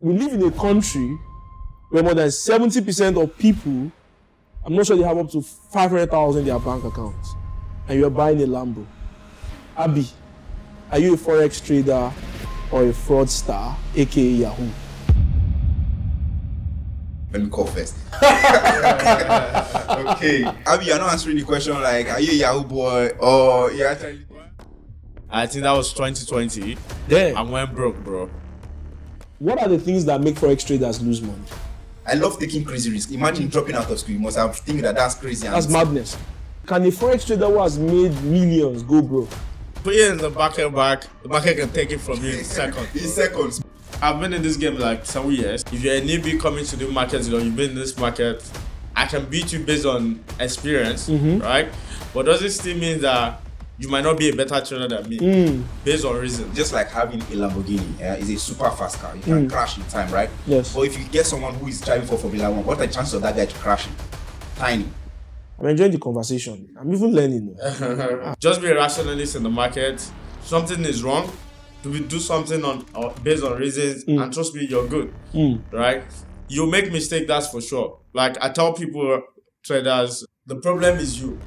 we live in a country where more than 70% of people, I'm not sure they have up to 500,000 in their bank accounts, and you're buying a Lambo. Abby, are you a forex trader or a fraudster, aka Yahoo? Let me call first. okay. Abby, you're not answering the question like, are you a Yahoo boy or you're actually. I think that was 2020. Yeah. I went broke, bro. What are the things that make forex traders lose money? I love taking crazy risks. Imagine dropping out of school. You must have think that that's crazy. and That's madness. Can a forex trader who has made millions go broke? Put it in the market back. The market can take it from you in seconds. In seconds. I've been in this game like seven years. If you're a newbie coming to the market, you know, you've been in this market, I can beat you based on experience, mm-hmm. right? But does it still mean that you might not be a better trader than me mm. based on reason? Just like having a Lamborghini, yeah, is a super fast car. You can mm. crash in time, right? Yes. But if you get someone who is driving for Formula One, what are the chances of that guy crashing? Tiny. I'm enjoying the conversation. I'm even learning. Just be a rationalist in the market. Something is wrong. Do we do something on uh, based on reasons? Mm. And trust me, you're good, right? You make mistake, that's for sure. Like I tell people, uh, traders, the problem is you.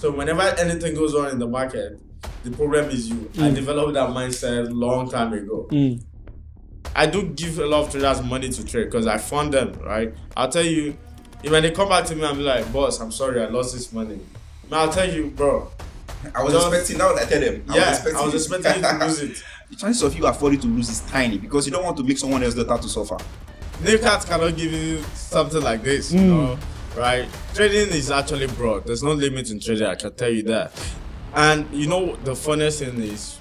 So whenever anything goes on in the market, the problem is you. I mm. developed that mindset long time ago. Mm. I do give a lot of traders money to trade because I fund them, right? I'll tell you, if when they come back to me, I'm like, boss, I'm sorry, I lost this money. Man, I'll tell you, bro. I was Just- expecting now that I tell them. yeah, I was expecting you to lose it. The chances of you affording to lose is tiny because you don't want to make someone else daughter to suffer. Newcats cannot give you something like this, you mm. know, right? Trading is actually broad. There's no limit in trading, I can tell you that. And you know, the funniest thing is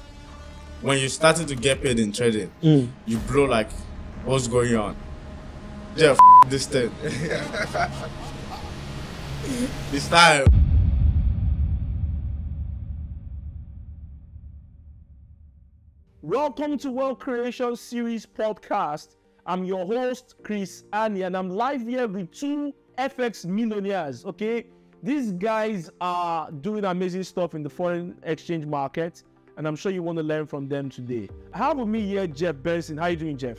when you started to get paid in trading, mm. you blow like, what's going on? Yeah, f- this thing. this time. Welcome to Wealth Creation Series podcast. I'm your host, Chris Ani, and I'm live here with two FX millionaires. Okay, these guys are doing amazing stuff in the foreign exchange market, and I'm sure you want to learn from them today. I have with me here Jeff Benson. How you doing, Jeff?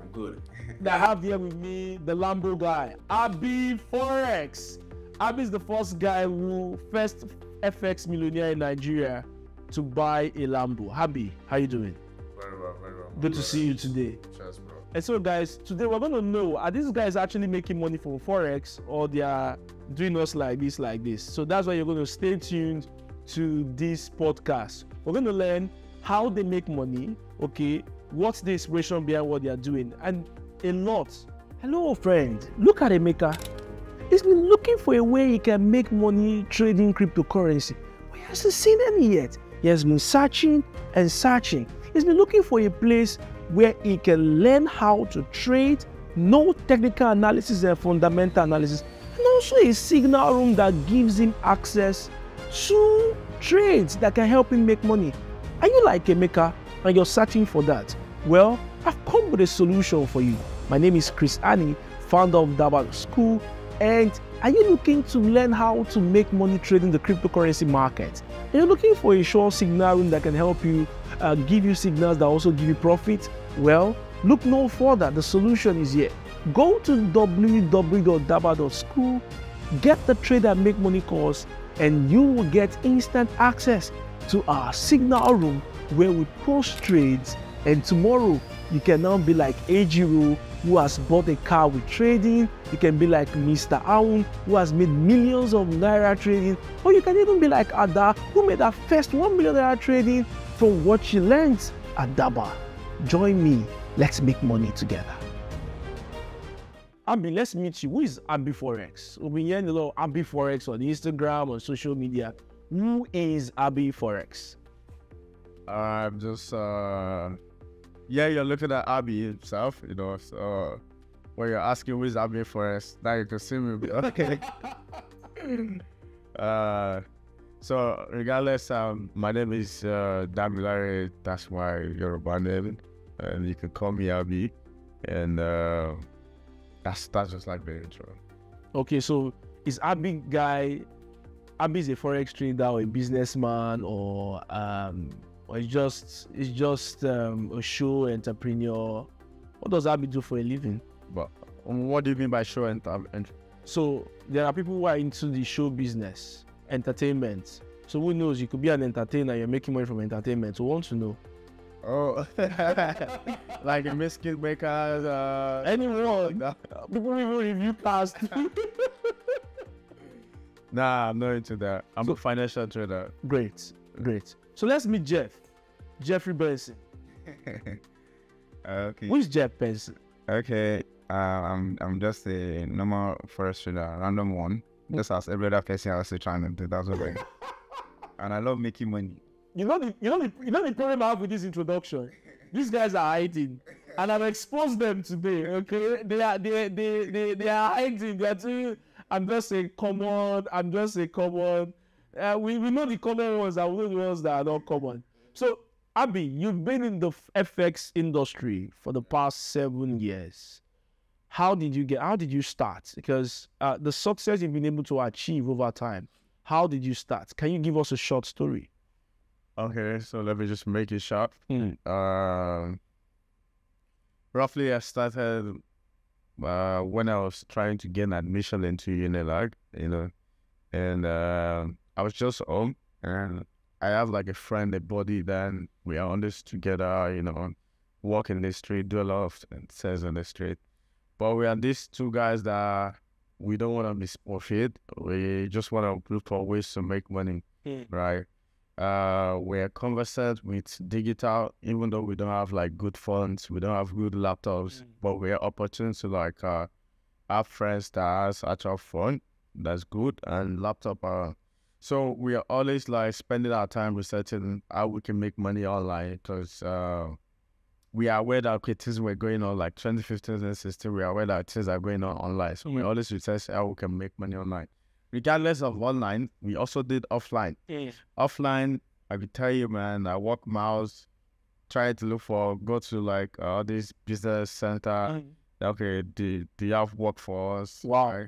I'm good. I have here with me the Lambo guy, Abi Forex. Abi is the first guy who first FX millionaire in Nigeria to buy a Lambo. Abi, how you doing? Very well, very well. Good to see you today. Cheers. And so, guys, today we're gonna know are these guys actually making money from forex or they are doing us like this, like this. So that's why you're gonna stay tuned to this podcast. We're gonna learn how they make money. Okay, what's the inspiration behind what they are doing, and a lot. Hello, friend. Look at Emeka. He's been looking for a way he can make money trading cryptocurrency, but he hasn't seen any yet. He has been searching and searching. He's been looking for a place where he can learn how to trade, know technical analysis and fundamental analysis, and also a signal room that gives him access to trades that can help him make money. Are you like a maker and you're searching for that? Well, I've come with a solution for you. My name is Chris Ani, founder of Daba School, and are you looking to learn how to make money trading the cryptocurrency market? Are you looking for a sure signal room that can help you uh, give you signals that also give you profit? Well, look no further. The solution is here. Go to www.daba.school, get the trade and make money course, and you will get instant access to our signal room where we post trades. And tomorrow, you can now be like Ejiro, who has bought a car with trading. You can be like Mr. Aoun, who has made millions of naira trading. Or you can even be like Ada, who made her first 1 million naira trading from what she learned at Daba. Join me. Let's make money together. Abi, let's meet you. Who is Abi Forex? We've been hearing a lot of Abi Forex on Instagram, on social media. Who is Abi Forex? I'm just uh yeah, you're looking at Abby himself, you know. So when you're asking who is Abby for us, now you can see me. Okay. uh so regardless, um my name is uh Damilare, that's my Yoruba name. And you can call me Abby. And uh that's that's just like the intro. Okay, so is Abi guy Abi is a forex trader or a businessman or um or it's just it's just um, a show entrepreneur What does Abi do for a living? But um, what do you mean by show entrepreneur? and So there are people who are into the show business, entertainment. So who knows? You could be an entertainer. You're making money from entertainment. So want to know oh, like a biscuit maker? Uh, anyone? People even review cast. nah, I'm not into that. I'm So- a financial trader. great, great. So let's meet Jeff, Jeffrey Benson. okay. Who is Jeff Benson? Okay. Uh, I'm I'm just a normal forex trader, random one. Just as every other person else is trying to do. That's what I And I love making money. You know the you know the you know the problem I have with this introduction. These guys are hiding, and I've exposed them today. Okay, they are they they they, they are hiding. They are doing. I'm just a common. I'm just a common. Uh, we we know the common ones and we know the ones that are not common. So Abby, you've been in the FX industry for the past seven years. How did you get? How did you start? Because uh, the success you've been able to achieve over time. How did you start? Can you give us a short story? Okay, so let me just make it short. Mm. Uh, roughly, I started uh, when I was trying to gain admission into Unilag, you know, and uh, I was just home, and I have like a friend, a buddy, then we are on this together, you know, walk in the street, do a lot of sales on the street. But we are these two guys that we don't want to miss profit. We just want to look for ways to make money, Mm. right? uh we're conversant with digital even though we don't have like good phones we don't have good laptops but we're opportune to like uh have friends that has actual phone that's good and laptop uh so we are always like spending our time researching how we can make money online because uh we are aware that okay, things were going on like 2015 and 16 we are aware that things are going on online so we Mm. always research how we can make money online regardless of online we also did offline offline, I could tell you, man, I walk miles, try to look for, go to like uh, all these business center. Okay, do, do you have work for us? Wow.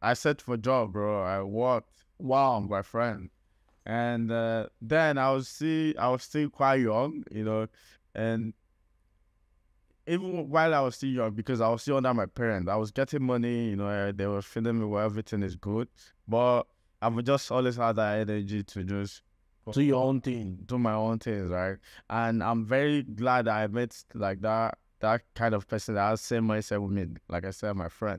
I searched for job, bro. I worked Wow. my friend, and uh, then I was still, I was still quite young, you know, and even while I was still young, because I was still under my parents, I was getting money, you know, uh, they were feeding me where everything is good, but I've just always had that energy to just Do your own thing. do my own things, right? And I'm very glad that I met like that that kind of person that has same mindset with me. Like I said, my friend.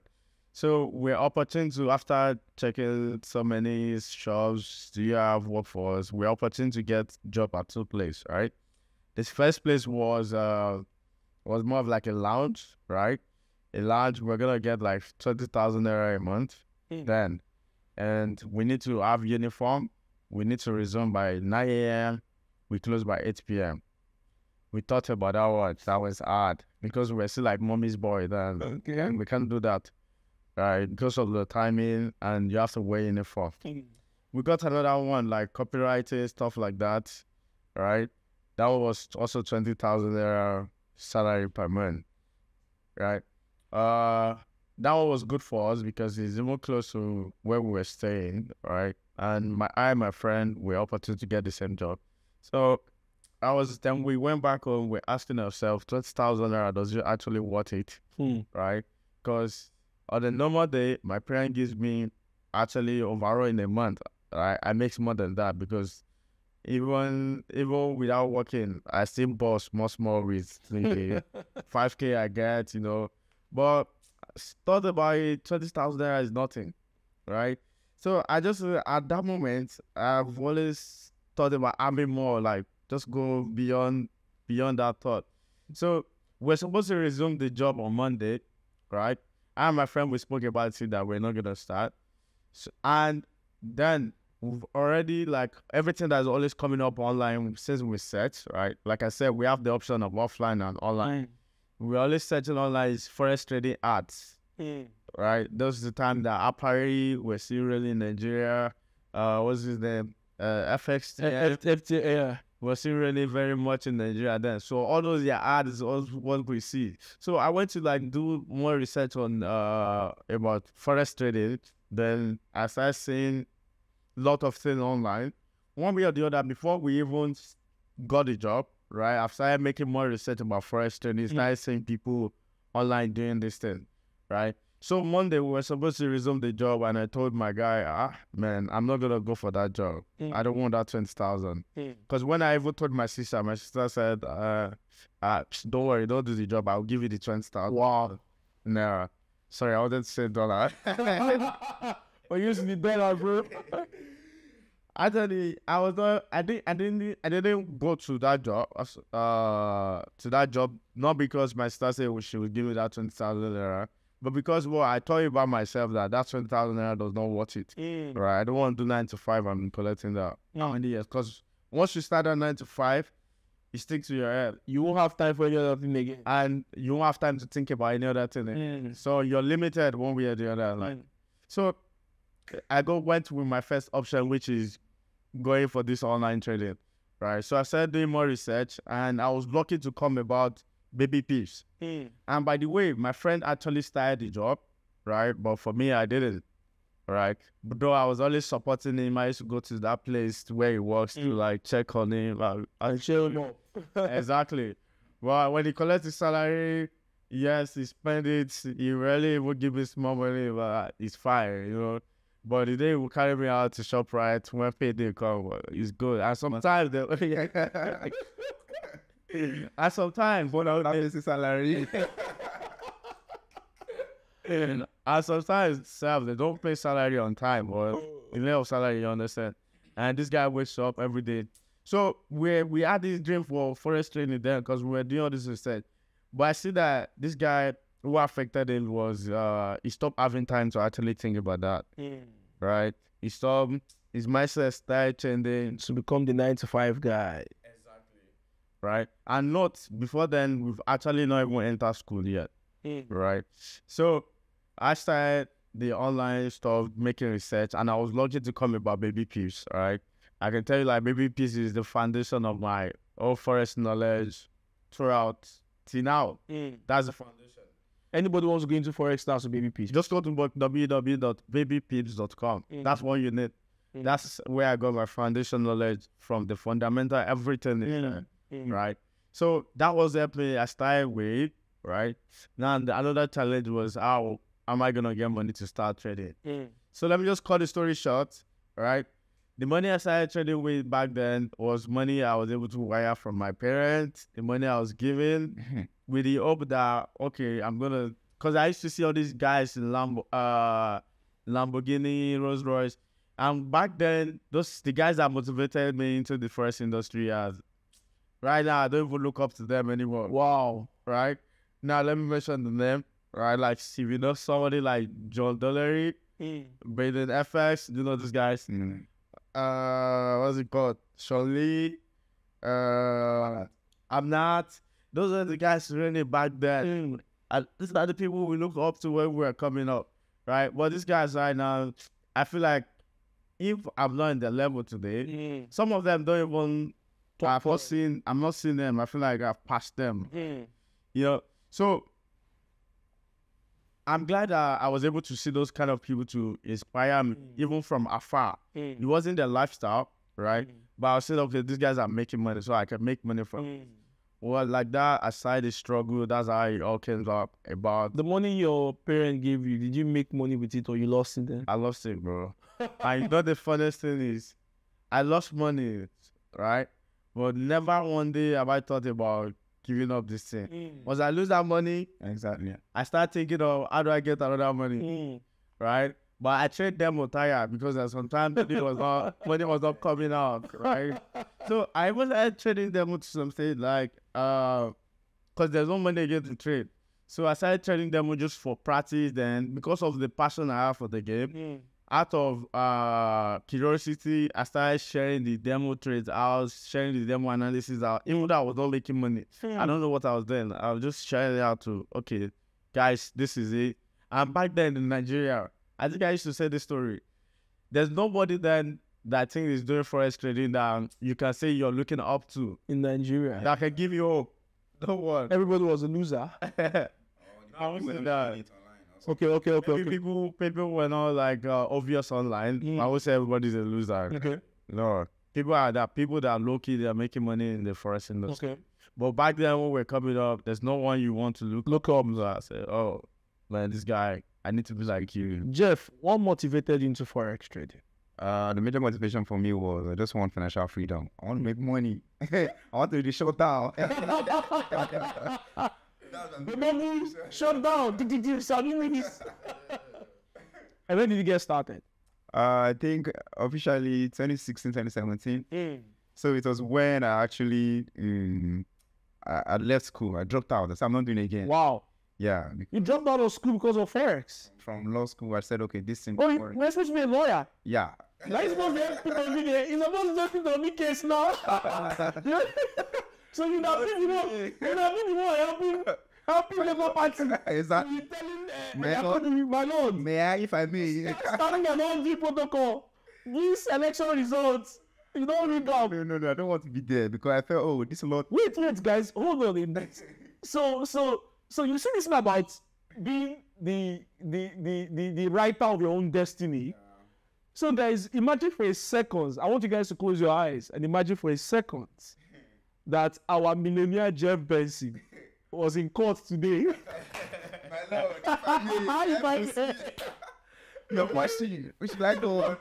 So we're opportune to after checking so many shops, do you have work for us? We're opportune to get job at two places, right? This first place was uh was more of like a lounge, right? A lounge we're gonna get like twenty thousand naira a month Hmm. then. And we need to have uniform we need to resume by 9 a.m. We close by 8 p.m. We thought about that one. That was hard because we're still like mommy's boy then. Okay. We can't do that. Right? Because of the timing and you have to wear uniform. We got another one like copywriting, stuff like that. Right? That was also 20,000 naira salary per month. Right? Uh, that one was good for us because it's even close to where we were staying, right? And my I and my friend were opportunity to get the same job. So I was then we went back home, we're asking ourselves, twenty thousand naira, does it actually worth it? Hmm. Right? Because on a normal day, my parent gives me actually overall in a month, right? I make more than that because even even without working, I still boss small small with five K I get, you know. But thought about it, twenty thousand naira is nothing, right? So I just uh, at that moment I've always thought about having more, like just go beyond beyond that thought. So we're supposed to resume the job on Monday, right? I and my friend we spoke about it that we're not gonna start. So, and then we've already like everything that's always coming up online since we search, right? Like I said, we have the option of offline and online we always searching online is forex trading ads, right? Those the time that Apari was still really in Nigeria. Uh, what's his name? Uh, FX yeah. Was still really very much in Nigeria then. So all those yeah ads was what we see. So I went to like do more research on uh about forex trading. Then I started seeing lot of things online. One way or the other, before we even got the job, right? I've started making more research about forex trading. Mm. Started seeing people online doing this thing, right? So Monday we were supposed to resume the job, and I told my guy, ah, man, I'm not gonna go for that job. Mm. I don't want that twenty thousand. Mm. Because when I even told my sister, my sister said, uh, uh don't worry, don't do the job. I'll give you the twenty thousand. Wow. No, sorry, I to say dollar. We're using the dollar, bro. Actually, I was not. I didn't. I didn't. I didn't go to that job. Uh, to that job not because my sister said she would give me that twenty thousand naira, but because well, I told you about myself that that twenty thousand naira does not worth it. Mm. Right? I don't want to do nine to five and collecting that. How many years? Because once you start at nine to five, you stick to your head, You won't have time for any other thing again. and you won't have time to think about any other thing. Mm. So you're limited one way or the other. Like Mm. so, I go went with my first option, which is going for this online trading, right? So I started doing more research, and I was lucky to come about baby pips. Mm. And by the way, my friend actually started the job, right? But for me, I didn't, right? But though I was always supporting him, I used to go to that place where he works to Mm. like check on him. I, I Chill more. exactly. Well, when he collects his salary, yes, he spend it. He rarely would give me small money, but it's fine, you know. But the day he will carry me out to shop right when payday come, well, it's good. And sometimes they, and sometimes when I That is his salary. and sometimes self they don't pay salary on time or the little salary, you understand? And this guy wakes up every day. So we we had this dream for forex training then because we were doing all this research. But I see that this guy who affected him was uh he stopped having time to actually think about that. Mm. Right? He stopped his mindset started changing, To become the nine to five guy. Right? And not before then we've actually not even entered school yet. Mm. right? So I started the online stuff, making research, and I was lucky to come about baby pips, right? I can tell you, like, baby pips is the foundation of my all forex knowledge throughout till now. Mm. That's the foundation. Anybody wants to go into forex now, so baby pips. Just go to www.babypips.com. Mm. That's what you need. Mm. That's where I got my foundation knowledge from, the fundamental, everything is there. Mm. right? So that was the play I started with, right? Now the another challenge was how am I gonna get money to start trading? Mm. So let me just cut the story short, right? The money I started trading with back then was money I was able to wire from my parents, the money I was given with the hope that okay, I'm gonna because I used to see all these guys in Lambo uh Lamborghini, Rolls Royce. And back then, those the guys that motivated me into the forex industry as right now I don't even look up to them anymore. Wow. Right? Now let me mention the name. Right, like if you know somebody like John Dollery, Mm. Braden FX, you know these guys. Mm. Uh what's it called? Sean Lee. Uh I'm not. Those are the guys really back then. Mm. And these are the people we look up to when we are coming up, right? But these guys right now, I feel like if I'm not in their level today, Mm. some of them don't even. Top I've not seen. I'm not seeing them. I feel like I've passed them. Mm. You know. So I'm glad that I was able to see those kind of people to inspire me, Mm. even from afar. It Mm. wasn't their lifestyle, right? Mm. But I said, okay, these guys are making money, so I can make money from. Mm. Well, like that aside the struggle, that's how it all came up about The money your parent gave you, did you make money with it or you lost it then? I lost it, bro. and you know the funniest thing is, I lost money, right? But never one day have I thought about giving up this thing. Mm. Once I lose that money, Exactly. I start thinking of how do I get another money, Mm. right? But I trade demo tire because there's sometimes money was not money was not coming out, right? So I was uh, trading demo to something like uh, cause there's no money again to trade. So I started trading them just for practice. Then because of the passion I have for the game, Mm. Out of uh curiosity, I started sharing the demo trades out, sharing the demo analysis out, even though I was not making money. I don't know what I was doing. I was just sharing it out to okay, guys, this is it. And back then in Nigeria, I think I used to say this story. There's nobody then that I think is doing forex trading that you can say you're looking up to In Nigeria. that can give you hope. No one. Everybody was a loser. I was that. Okay, okay, okay, okay. people people were not like uh, obvious online. Mm. I would say everybody's a loser. Okay. No, people are that people that are low key, they are making money in the forex industry. Okay. But back then when we are coming up, there's no one you want to look Look up. So I said, oh man, this guy, I need to be like you. Jeff, what motivated you into forex trading? Uh, the major motivation for me was I just want financial freedom. I want to make money. I want to really shut down. Remember, shut down. Did you do something? And when did you get started? Uh, I think officially 2016, 2017. So it was when I actually um, I, I left school. I dropped out. I said I'm not doing it again. Wow. Yeah, You dropped out of school because of forex. from law school, I said, okay, this thing. Oh, you- work. you're supposed to be a lawyer. Yeah. Now you're supposed to help people every day. You're supposed to help people every case now. So you know, you know, you know, you know, helping, helping Labour Party. Exactly. You telling uh, May I my lord, May I, if I may? starting an OMG protocol. These election results, you don't read them. no, no, no. I don't want to be there because I felt, oh, this a lot. Wait, wait, guys, hold on a minute. So, so, so you see this thing about being the the the the, the writer of your own destiny. So, guys, imagine for a second. I want you guys to close your eyes and imagine for a second that our millionaire Jeff Benson was in court today. If I- No question. Which black door?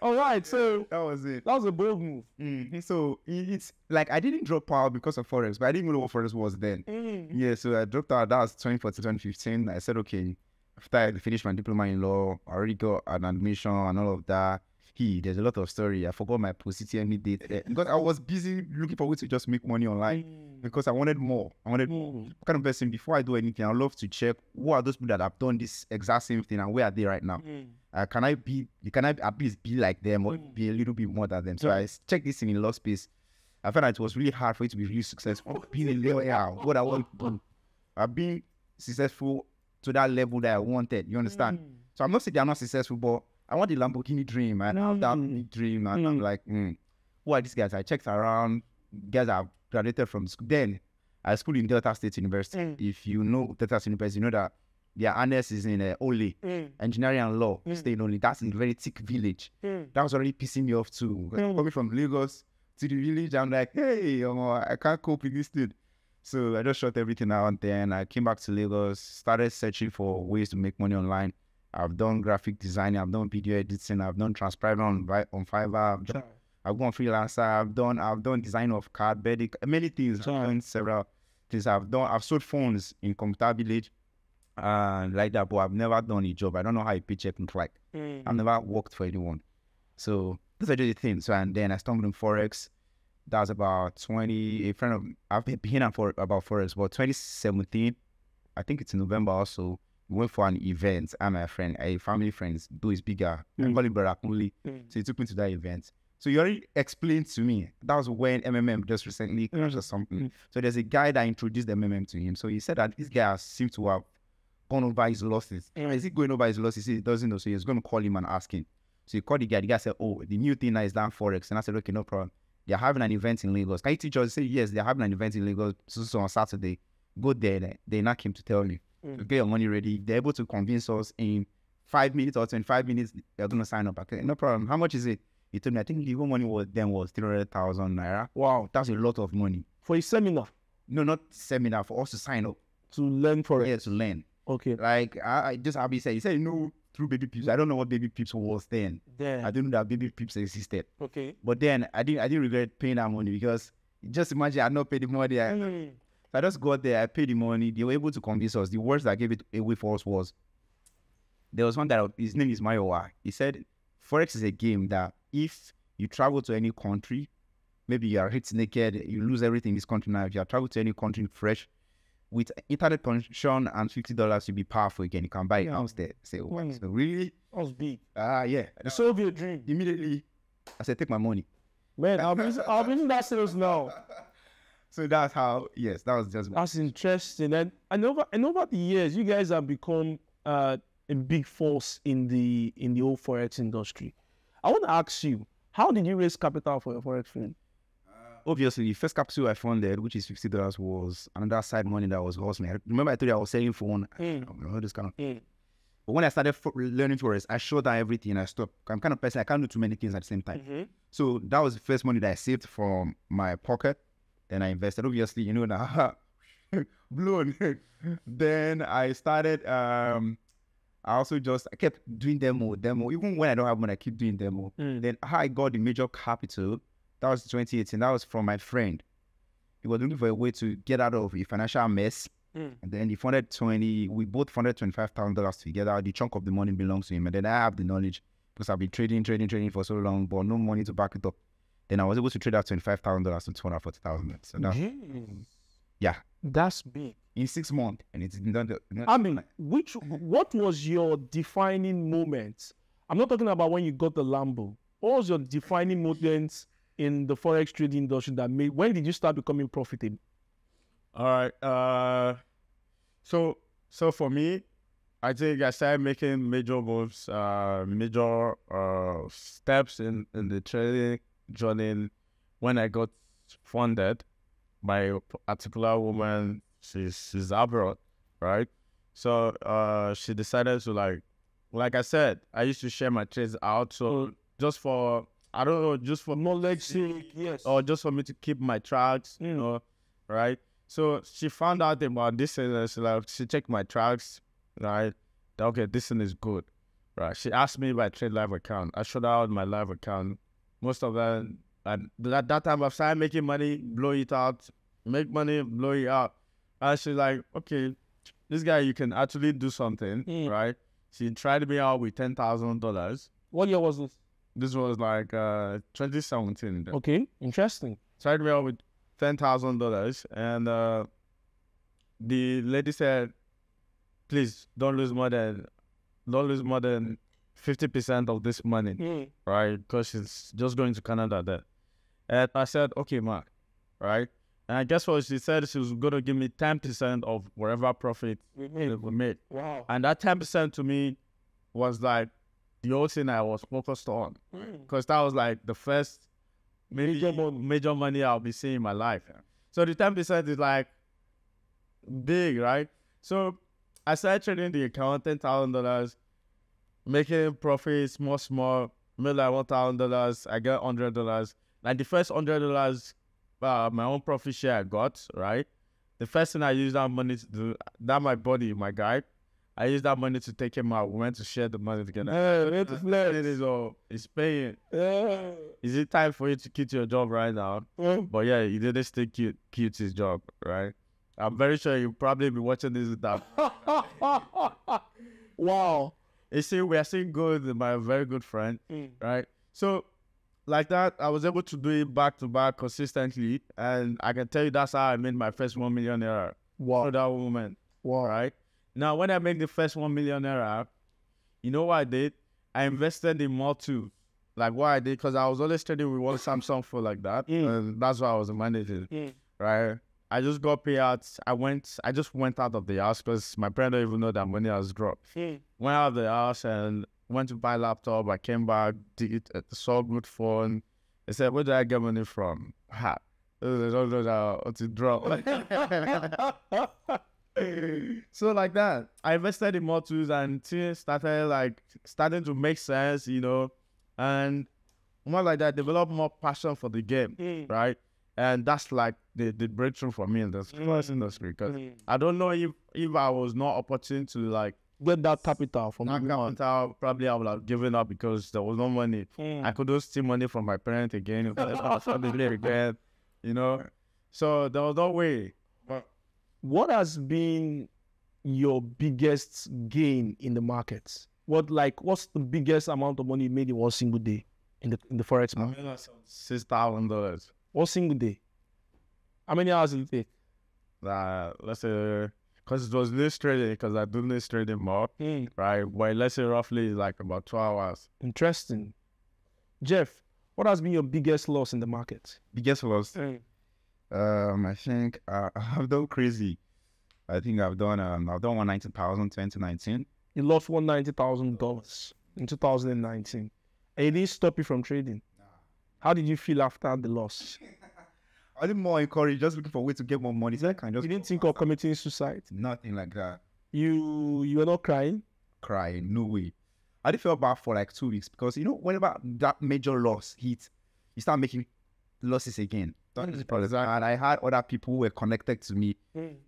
All right, so That was it. that was a bold move. Mhm. So it's like I didn't drop out because of forex, but I didn't even know what forex was then. Yeah, so I dropped out. That was 2014, 2015. I said, okay, after I finished my diploma in law, I already got an admission and all of that. He, there's a lot of story. I forgot my CTME date eh, because I was busy looking for ways to just make money online hmm. because I wanted more. I wanted more. Hmm. What kind of person before I do anything, I love to check who are those people that have done this exact same thing and where are they right now. Hmm. Uh, can I be? Can I at least be like them or be a little bit more than them? So I checked this thing in law space. I found out it was really hard for you to be really successful. Being a lawyer, what I want to do. I've been successful to that level that I wanted. You understand? So I'm not saying they're not successful, but I want the Lamborghini dream. And I have that dream. And I'm mm. like, mm, who are these guys? I checked around. Guys are graduated from school. Then I school in Delta State University. Mm. If you know Delta State University, you know that their honors is in uh, Oleh, mm. engineering and law, stay in Oleh. That's in a very thick village. That was already pissing me off too. Coming from Lagos to the village, I'm like, hey, omo, I can't cope with this dude. So I just shut everything out. And then I came back to Lagos, started searching for ways to make money online. I've done graphic designing, I've done video editing, I've done transcribing on on Fiverr, I've, done, I've gone freelancer, I've done I've done design of card bedding, uh, many things. I've done several things. I've done I've sold phones in Computer Village and like that, but I've never done a job. I don't know how a paycheck looks like. Hmm. I've never worked for anyone. So those are just the things. So and then I stumbled in Forex. That was about 20, a friend of I've been hearing for about Forex, but 2017, I think it's in November also. We went for an event. I'm a friend, a family friend, do is bigger. I call him brother Kunle. So he took me to that event. So you already explained to me. That was when MMM just recently hmm. crashed or something. Hmm. So there's a guy that introduced the MMM to him. So he said that this guy seems to have gone over his losses. Hmm. Is he going over his losses? He doesn't know. So he's going to call him and ask him. So he called the guy. The guy said, Oh, the new thing now is down Forex. And I said, Okay, no problem. They're having an event in Lagos. Can you teach us? He said, Yes, they're having an event in Lagos. So, so on Saturday, go there. They, they now came to tell me, to get your money ready. They're able to convince us in five minutes or 25 minutes, they're going to sign up. Okay, no problem. How much is it? He told me, I think the even money was then was 300,000 naira. Wow. That's a lot of money. For a seminar No, not seminar, for us to sign up. to learn forex. Yeah, to learn. Okay. Like I, I just Abby said, he said, you know, through baby pips. I don't know what baby pips was then. Then. I didn't know that baby pips existed. Okay. But then I didn't I didn't regret paying that money because just imagine I not paid the money. I, Mm. I just got there, I paid the money. They were able to convince us. The words that gave it away for us was there was one that his name is Mayowa. He said Forex is a game that if you travel to any country, maybe you are hit naked, you lose everything in this country now. If you are travel to any country fresh, with internet connection and fifty dollars, you'll be powerful again. You can buy a house there. Say, what? Mm. So really? That was big. Ah, yeah. The Soviet dream. Immediately, I said, take my money. Man, I'll be, I'll be in that sales now. So that's how. Yes, that was just. That's interesting. And and over and over the years, you guys have become uh, a big force in the in the whole forex industry. I want to ask you, how did you raise capital for your forex firm? obviously the first capsule I funded, which is fifty dollars, was another side money that was hustling. I remember I told you I was selling phone, Mm. all this kind of. Mm. But when I started fo- learning forex, I shut down everything. I stopped. I'm kind of person I can't do too many things at the same time. So that was the first money that I saved from my pocket. Then I invested. Obviously, you know now blown. then I started um I also just I kept doing demo, demo. Even when I don't have money, I keep doing demo. Mm. Then how I got the major capital, that was 2018. That was from my friend. He was looking for a way to get out of a financial mess. Mm. And then he funded 20, we both funded $25,000 together. The chunk of the money belongs to him. And then I have the knowledge because I've been trading, trading, trading for so long, but no money to back it up. Then I was able to trade out $25,000 to 240000 So now, Jeez. yeah, That's big. in six months. And it's done. the- I mean, which what was your defining moment? I'm not talking about when you got the Lambo. What was your defining moment in the forex trading industry that made? When did you start becoming profitable? All right. Uh, so so for me, I think I started making major moves, uh, major uh steps in in the trading journey when I got funded by a particular woman. She's she's abroad, right? So uh, she decided to like, like I said, I used to share my trades out. So just for I don't know, just for Knowledge sake, yes. or just for me to keep my tracks, you Mm. know, right? So she found out about this and she like she checked my tracks, right? Okay, this one is good, right? She asked me about trade live account. I showed her out my live account. Most of them, and that that time I started making money, blow it out, make money, blow it out. And she's like, okay, this guy you can actually do something, Mm. right? She tried me out with ten thousand dollars. what year was this? This was like uh 2017. then Okay, interesting. tried me out with ten thousand dollars, and uh, the lady said, "Please don't lose more than, don't lose more than fifty percent of this money, Mm. right? Because she's just going to Canada there." And I said, "Okay, Mark, right?" And I guess what she said, she was going to give me ten percent of whatever profit that we made, Wow. and that ten percent to me was like the only thing I was focused on Mm. because that was like the first maybe Major major money. money, I'll be seeing in my life. So the ten percent is like big, right? So I started trading the account ten thousand dollars, making profits small, small, made like one thousand dollars. I got hundred dollars. Like the first hundred dollars, uh, my own profit share I got, right? The first thing I used that money to do, that my buddy, my guy, I used that money to take him out. We went to share the money together. Yeah, it's flex. It is all, it's paying. Yeah. Is it time for you to quit your job right now? Yeah. But yeah, he didn't still quit, quit his job, right? I'm very sure you'll probably be watching this now. wow. You see, we are still good, my very good friend, Mm. right? So, like that, I was able to do it back to back consistently. And I can tell you that's how I made my first one million naira. Wow. For that woman, Wow. right? Now, when I make the first one million naira, you know what I did? I invested in more too. Like what I did, because I was always trading with one Samsung phone like that. Mm. And that's why I was managing. Mm. right? I just got payouts. I went, I just went out of the house because my parents don't even know that money has dropped. Mm. Went out of the house and went to buy laptop. I came back, did uh, saw good phone. I said, "Where did I get money from?" Ha, I don't know how to drop. so like that, I invested in more tools and things started like starting to make sense, you know, and more like that, develop more passion for the game Mm. right? And that's like the, the breakthrough for me in this forex industry because Mm. I don't know if if I was not opportune to like Get that capital from knock the out, out, probably I would have given up because there was no money. Mm. I couldn't steal money from my parents again. Family again, you know. So there was no way. What has been your biggest gain in the markets? What like what's the biggest amount of money you made in one single day in the in the forex I market? mean, six thousand dollars. One single day. How many hours did it take? Uh, let's say because it was list trading because I do list trading more, Mm. right? But let's say roughly like about two hours. Interesting. Jeff, what has been your biggest loss in the market? Biggest loss. Um, I think uh, I've done crazy. I think I've done um I've done one ninety thousand 2019. You lost one ninety thousand dollars in two thousand and nineteen, and it didn't stop you from trading. How did you feel after the loss? I did more encouraged, just looking for a way to get more money. So I can just You didn't think of committing suicide. nothing like that. You you were not crying. Crying, no way. I didn't feel bad for like two weeks because you know whenever that major loss hit, you start making losses again. That Mm. the problem. And I had other people who were connected to me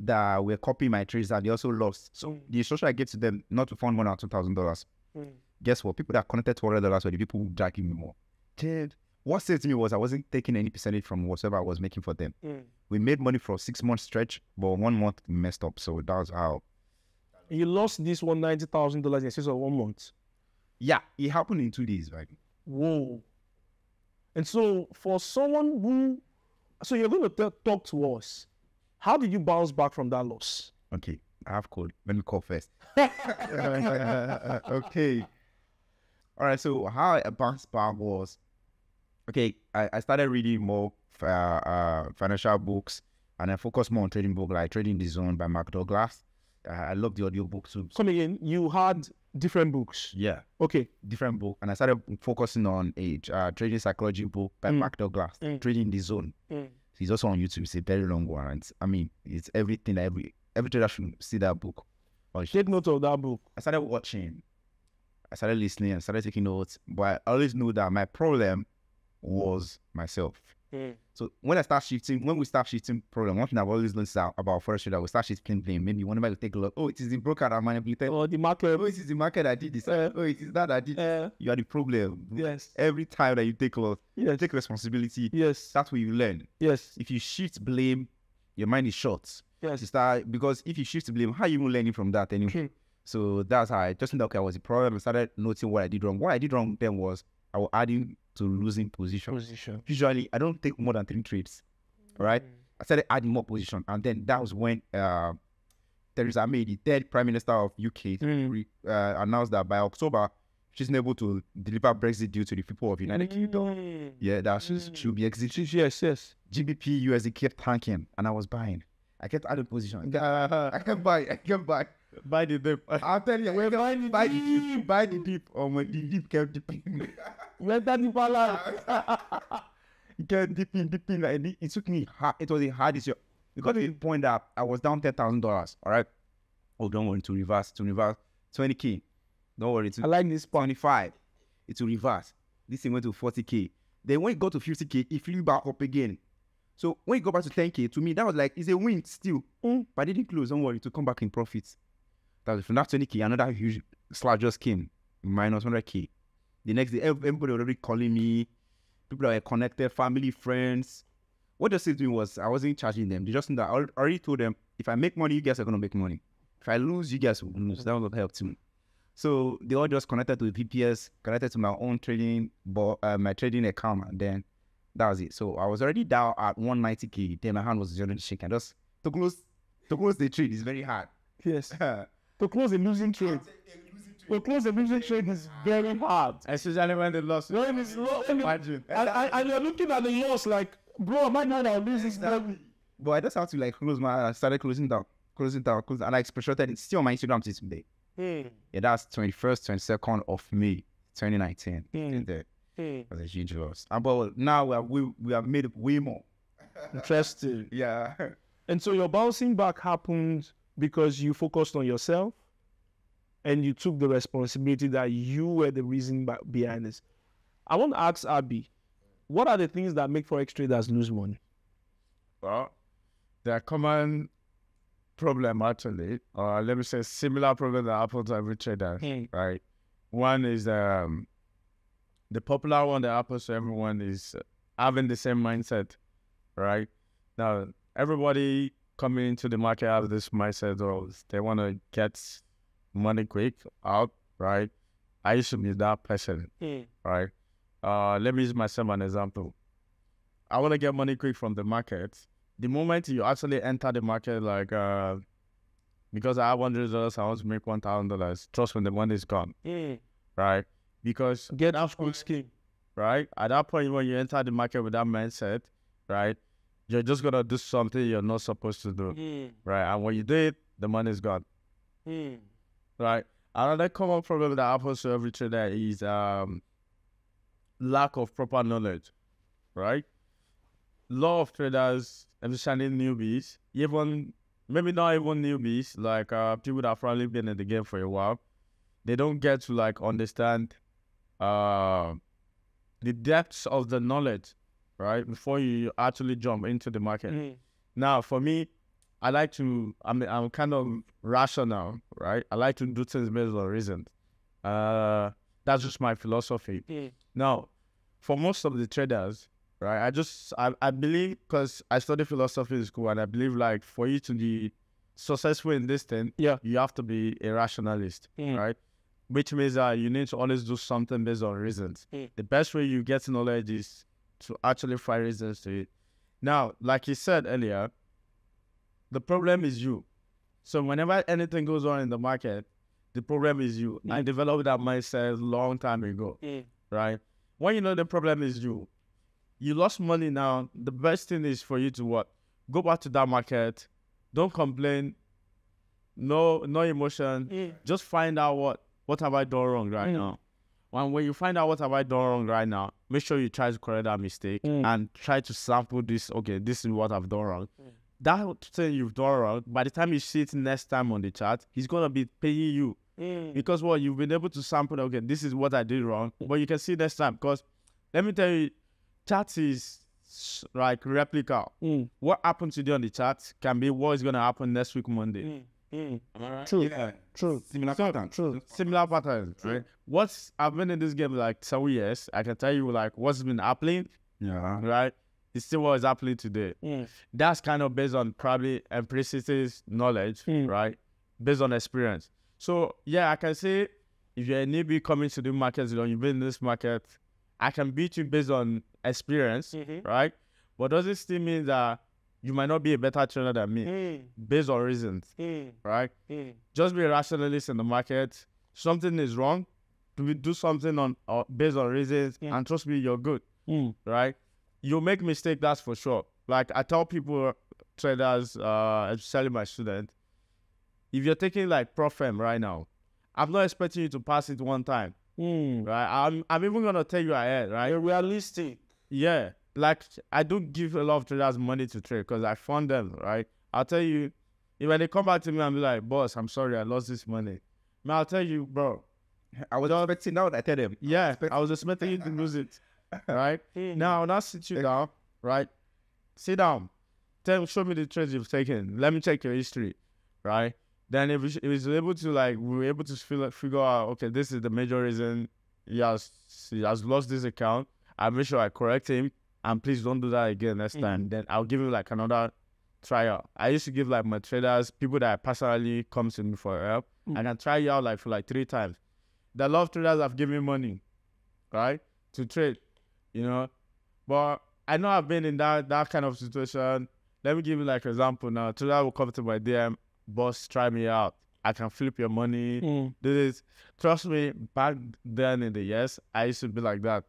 that were copying my trades and they also lost. So Mm. the instruction I gave to them not to fund more than two thousand dollars. Mm. Guess what? People that connected to hundred dollars were the people who dragging me more. Dude, what saved me was I wasn't taking any percentage from whatever I was making for them. Mm. We made money for a six month stretch, but one month we messed up. So that was how. You lost this one ninety thousand dollars in a space of one month. Yeah, it happened in two days, right? Whoa. And so for someone who, so you're going to talk to us. How did you bounce back from that loss? Okay, I have code. Let me call first. okay. All right. So how I bounced back was, okay. I, I started reading more uh, uh, financial books, and I focused more on trading book like Trading the Zone by Mark Douglas. Uh, I love the audio book too. Come again. You had different books. Yeah, Okay. different book, and I started focusing on a uh, trading psychology book by Mm. Mark Douglas, Mm. Trading the Zone. Mm. He's also on YouTube. It's a very long one. it's- I mean, it's everything. that Every every trader should see that book. Or Take note of that book. I started watching, I started listening, I started taking notes. But I always knew that my problem was myself. So when I start shifting, when we start shifting problem, one thing I've always learned out about first that we start shifting blame. Maybe whenever you take a look, oh, it is the broker that manipulated. Oh, the market. Oh, it is the market that did this. Uh, oh, it is that that did. Uh, You are the problem. yes. Every time that you take a look, Yes. take responsibility. Yes. That's where you learn. Yes. If you shift blame, your mind is short. You Yes. start because if you shift blame, how are you even learning from that anyway? Hmm. So that's how I just that okay, I was a problem. I started noticing what I did wrong. What I did wrong then was I was adding to losing position. Position. Usually I don't take more than three trades. Right? I started adding more position. And then that was when uh Theresa May, the third Prime Minister of UK, Mm. uh, announced that by October she's able to deliver Brexit deal to the people of United Kingdom. Mm. Yeah, that she's, she'll be exiting. Yes. Yes. GBP USD kept tanking and I was buying. I kept adding position. I kept buying. I kept buying. Buy the dip. I'll tell you, I buying the buy the deep. dip, buy the dip. Oh my, the dip kept dipping. Where's that balance? it kept dipping, dipping. Like, it, it took me hard. It was the hardest year. Because at the point that I was down ten thousand dollars. All right. Oh, don't worry. To reverse, to reverse, twenty k. Don't worry. To I like this part. 25. It will reverse. This thing went to 40k. Then when it got to 50k, it flew back up again. So when it got back to 10k, to me, that was like, it's a win still. Mm. But I didn't close, don't worry, to come back in profits. That was from that 20k, another huge slide just came, minus 100k. The next day, ev- everybody already calling me. People that were connected, family, friends. What they said to me was, I wasn't charging them. They just knew that I already told them, if I make money, you guys are going to make money. If I lose, you guys will lose. That will help too. So they all just connected to the VPS, connected to my own trading, but uh, my trading account, and then that was it. So I was already down at 190k. Then my hand was already shaking. Just to close, to close the trade is very hard. Yes. To close a losing trade. To close a losing trade is very hard. Especially when they lost. No, it is lo- and, Imagine. and, and, and you're looking at the loss like, bro, am I not gonna lose this money? But I just have to like close my. I started closing down, closing down, closing, and I screenshotted it. Still on my Instagram till today. Hmm. Yeah, that's 21st, 22nd of May, 2019. Hmm. And that Hmm. was a huge loss. And but now we have we, we have made way more. Interesting. Yeah. And so your bouncing back happened because you focused on yourself and you took the responsibility that you were the reason behind this. I want to ask Abby, what are the things that make forex traders lose money? Well, there are common problem actually, or let me say similar problem that happens to every trader, right? One is um the popular one that happens to everyone is having the same mindset, right? Now everybody coming into the market has this mindset of they want to get money quick out, right? I used to be that person, right? Uh, let me use myself an example. I want to get money quick from the market. The moment you actually enter the market, like, uh, because I have one hundred dollars, I want to make one thousand dollars. Trust me, the money is gone, right? Because Get out quick scheme. right at that point when you enter the market with that mindset, right, you're just gonna do something you're not supposed to do, right? And when you do it, the money's gone, right? Another common problem that happens to every trader is um lack of proper knowledge, right? A lot of traders, especially newbies, even maybe not even newbies, like uh, people that have probably been in the game for a while, they don't get to like understand uh, the depths of the knowledge right? Before you actually jump into the market. Mm. Now, for me, I like to. I'm I'm kind of rational, right? I like to do things based on reasons. Uh, that's just my philosophy. Mm. Now, for most of the traders, right? I just I, I believe because I studied philosophy in school, and I believe like for you to be successful in this thing, Yeah. you have to be a rationalist, Mm. right? Which means that you need to always do something based on reasons. Mm. The best way you get knowledge is to actually find reasons to it. Now, like you said earlier, the problem is you. So whenever anything goes on in the market, the problem is you. I developed that mindset a long time ago, Mm. right? When you know the problem is you, you lost money now. The best thing is for you to what? Go back to that market. Don't complain. No, no emotion. Mm. Just find out what what have I done wrong right Mm. now. And when you find out what have I done wrong right now, make sure you try to correct that mistake Mm. and try to sample this. Okay, this is what I've done wrong. Mm. That thing you've done wrong, by the time you see it next time on the chart, he's gonna be paying you Mm. because what you've been able to sample. Okay, this is what I did wrong, but you can see next time. Because let me tell you, chart is like replica. Mm. What happened today on the chart can be what is gonna happen next week Monday. Mm. Am I right? True. Yeah. True. Similar So, pattern. true. similar patterns, right? What's I've been in this game like seven years. I can tell you like what's been happening, Yeah. right? It's still what is happening today. Mm. That's kind of based on probably empiricist knowledge, Mm. right? Based on experience. So yeah, I can say if you're a newbie coming to the market, you know, you've been in this market, I can beat you based on experience, Mhm. right? But does it still mean that you might not be a better trainer than me Mm. based on reasons, Mm. right? Mm. just be a rationalist in the market. Something is wrong. Do do something on uh, based on reasons, Yeah. and trust me, you're good, Mm. right? You'll make mistake, that's for sure. Like I tell people, traders, uh, especially my student, if you're taking like prop firm right now, I'm not expecting you to pass it one time, Mm. right? I'm I'm even gonna tell you ahead, right? You're realistic. Yeah, like I don't give a lot of traders money to trade because I fund them, right? I'll tell you, if when they come back to me and be like, "Boss, I'm sorry, I lost this money," man, I'll tell you, bro. I was expecting now that I tell them. Yeah, I was expecting you to lose it, right? Now, I'll not sit you down, right? Sit down. Tell, show me the trades you've taken. Let me check your history, right? Then if we- if it's able to like, we were able to feel, figure out, okay, this is the major reason he has he has lost this account. I make sure I correct him, and please don't do that again next Mm. time. Then I'll give you like another tryout. I used to give like my traders, people that I personally come to me for help, Mm. I can try you out like for like three times. The of traders have given me money, right, to trade, you know. But I know I've been in that that kind of situation. Let me give you like an example now. Trader will come to my DM, boss, try me out. I can flip your money. Mm. This is trust me, back then in the years, I used to be like that.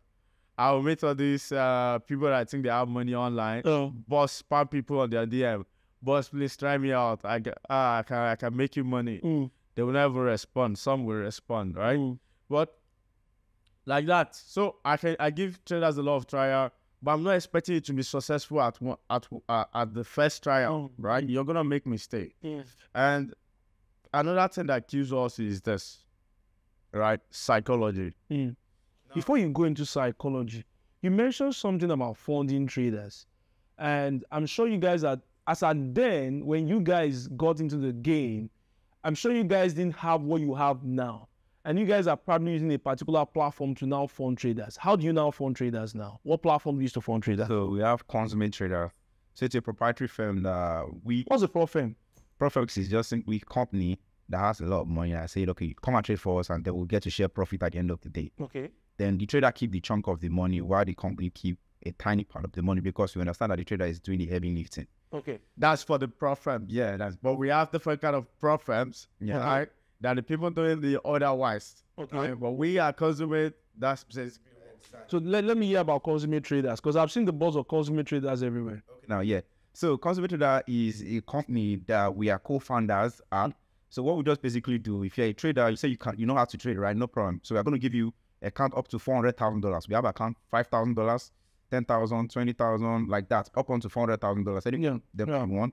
I will meet all these uh, people that think they have money online. Oh. Boss spam people on their DM. Boss, please try me out. I can, ah, I can I can make you money. Mm. They will never respond. Some will respond, right? Mm. But like that. So I can I give traders a lot of trial, but I'm not expecting you to be successful at one at uh, at the first trial, Oh. right? You're gonna make mistake. Mm. And another thing that kills us is this, right? Psychology. Mm. Before you go into psychology, you mentioned something about funding traders. And I'm sure you guys are, as at then, when you guys got into the game, I'm sure you guys didn't have what you have now. And you guys are probably using a particular platform to now fund traders. How do you now fund traders now? What platform do you use to fund traders? So we have Consummate Trader. So it's a proprietary firm that we What's the problem? Prop firm is just simply a company that has a lot of money. I say, okay, come and trade for us, and they will get to share profit at the end of the day. Okay. Then the trader keep the chunk of the money, while the company keep a tiny part of the money because we understand that the trader is doing the heavy lifting. Okay. That's for the pro yeah. That's but we have different kind of pro Yeah. right? That the people doing the otherwise. Okay. Right? But we are consummate. That's So let, let me hear about consummate traders because I've seen the boards of consummate traders everywhere. Okay. Now, yeah. So Consummate Trader is a company that we are co-founders at. So what we just basically do, if you're a trader, you say you can, you know how to trade, right? No problem. So we're going to give you account up to four hundred thousand dollars. We have account five thousand dollars, ten thousand, twenty thousand, like that, up onto four hundred thousand dollars. Any Yeah, the yeah. one.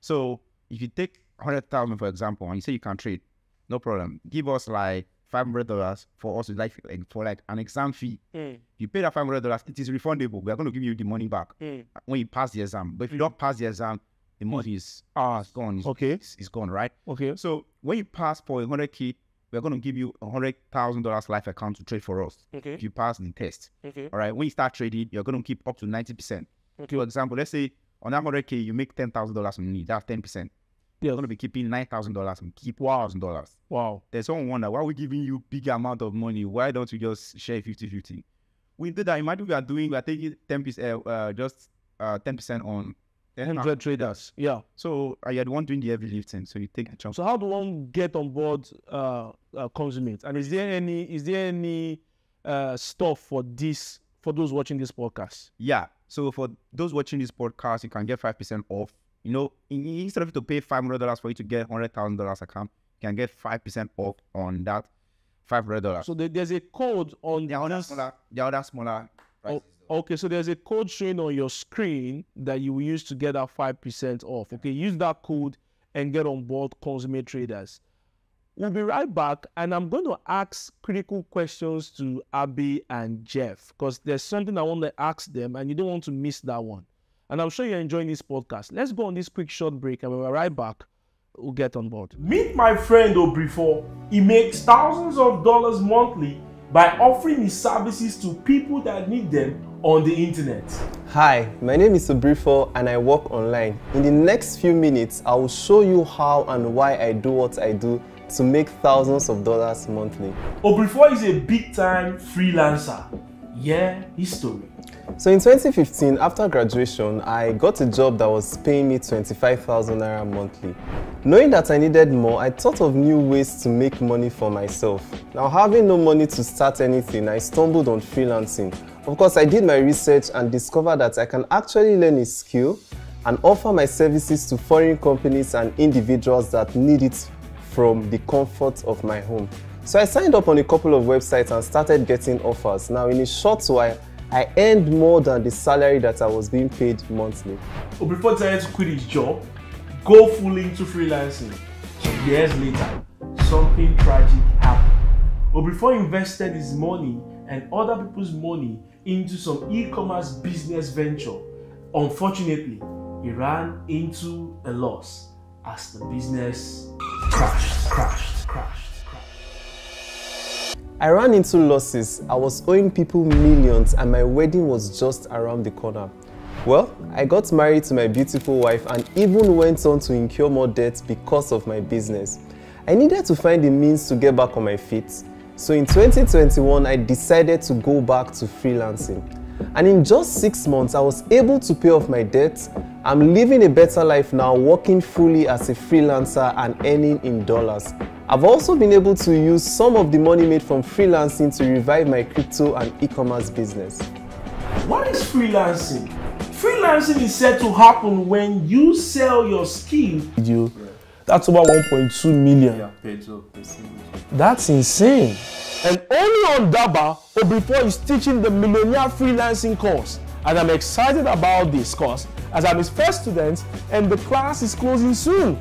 So if you take hundred thousand for example, and you say you can trade, no problem. Give us like five hundred dollars for us like, like for like an exam fee. Mm. You pay that five hundred dollars, it is refundable. We are going to give you the money back Mm. when you pass the exam. But if you don't pass the exam, the money is Ah, it's gone. It's, okay. it's, it's gone, right? okay. So when you pass for a hundred k, we're going to give you a hundred thousand dollars life account to trade for us. Okay. If you pass the test, Okay. all right. When you start trading, you're going to keep up to ninety percent. Okay. For example, let's say on that hundred k, you make ten thousand dollars on it. That's ten percent. Yeah. You're going to be keeping nine thousand dollars and keep one thousand dollars. Wow. There's someone wonder why are we giving you big amount of money? Why don't we just share 50-50? We did that. Imagine we are doing we are taking ten percent, uh, just uh ten percent on. 10 Hundred traders. Yeah. So I you're one doing the heavy lifting. So you take the chunk. So how do one get on board uh, uh consummate? And is there any is there any uh stuff for this for those watching this podcast? Yeah. So for those watching this podcast, you can get five percent off. You know, instead of you to pay five hundred dollars for you to get hundred thousand dollars account, you can get five percent off on that five hundred dollars. So there's a code on the other smaller, the other smaller. Oh, prices. Okay, so there's a code showing on your screen that you will use to get that five percent off. Okay, use that code and get on board consummate traders. We'll be right back, and I'm going to ask critical questions to Abby and Jeff because there's something I want to ask them, and you don't want to miss that one. And I'm sure you're enjoying this podcast. Let's go on this quick short break, and when we're right back, we'll get on board. Meet my friend Obrifor. He makes thousands of dollars monthly by offering his services to people that need them on the internet. Hi, my name is Obrifo and I work online. In the next few minutes, I will show you how and why I do what I do to make thousands of dollars monthly. Obrifor is a big time freelancer. Yeah, history. So in 2015, after graduation, I got a job that was paying me 25,000 naira monthly. Knowing that I needed more, I thought of new ways to make money for myself. Now, having no money to start anything, I stumbled on freelancing. Of course, I did my research and discovered that I can actually learn a skill and offer my services to foreign companies and individuals that need it from the comfort of my home. So I signed up on a couple of websites and started getting offers. Now, in a short while, I earned more than the salary that I was being paid monthly. Oh, Obrifor decided to quit his job, go fully into freelancing. Years later, something tragic happened. Obrifor invested his money and other people's money into some e-commerce business venture. Unfortunately, he ran into a loss as the business crashed, crashed, crashed. I ran into losses. I was owing people millions and my wedding was just around the corner. Well, I got married to my beautiful wife and even went on to incur more debt because of my business. I needed to find the means to get back on my feet. So in 2021, I decided to go back to freelancing. And in just six months, I was able to pay off my debt. I'm living a better life now, working fully as a freelancer and earning in dollars. I've also been able to use some of the money made from freelancing to revive my crypto and e commerce business. What is freelancing? Freelancing is said to happen when you sell your skill. You, that's over 1.2 million. That's insane. And only on Daba, Obrifor is teaching the Millionaire Freelancing course. And I'm excited about this course as I'm his first student and the class is closing soon.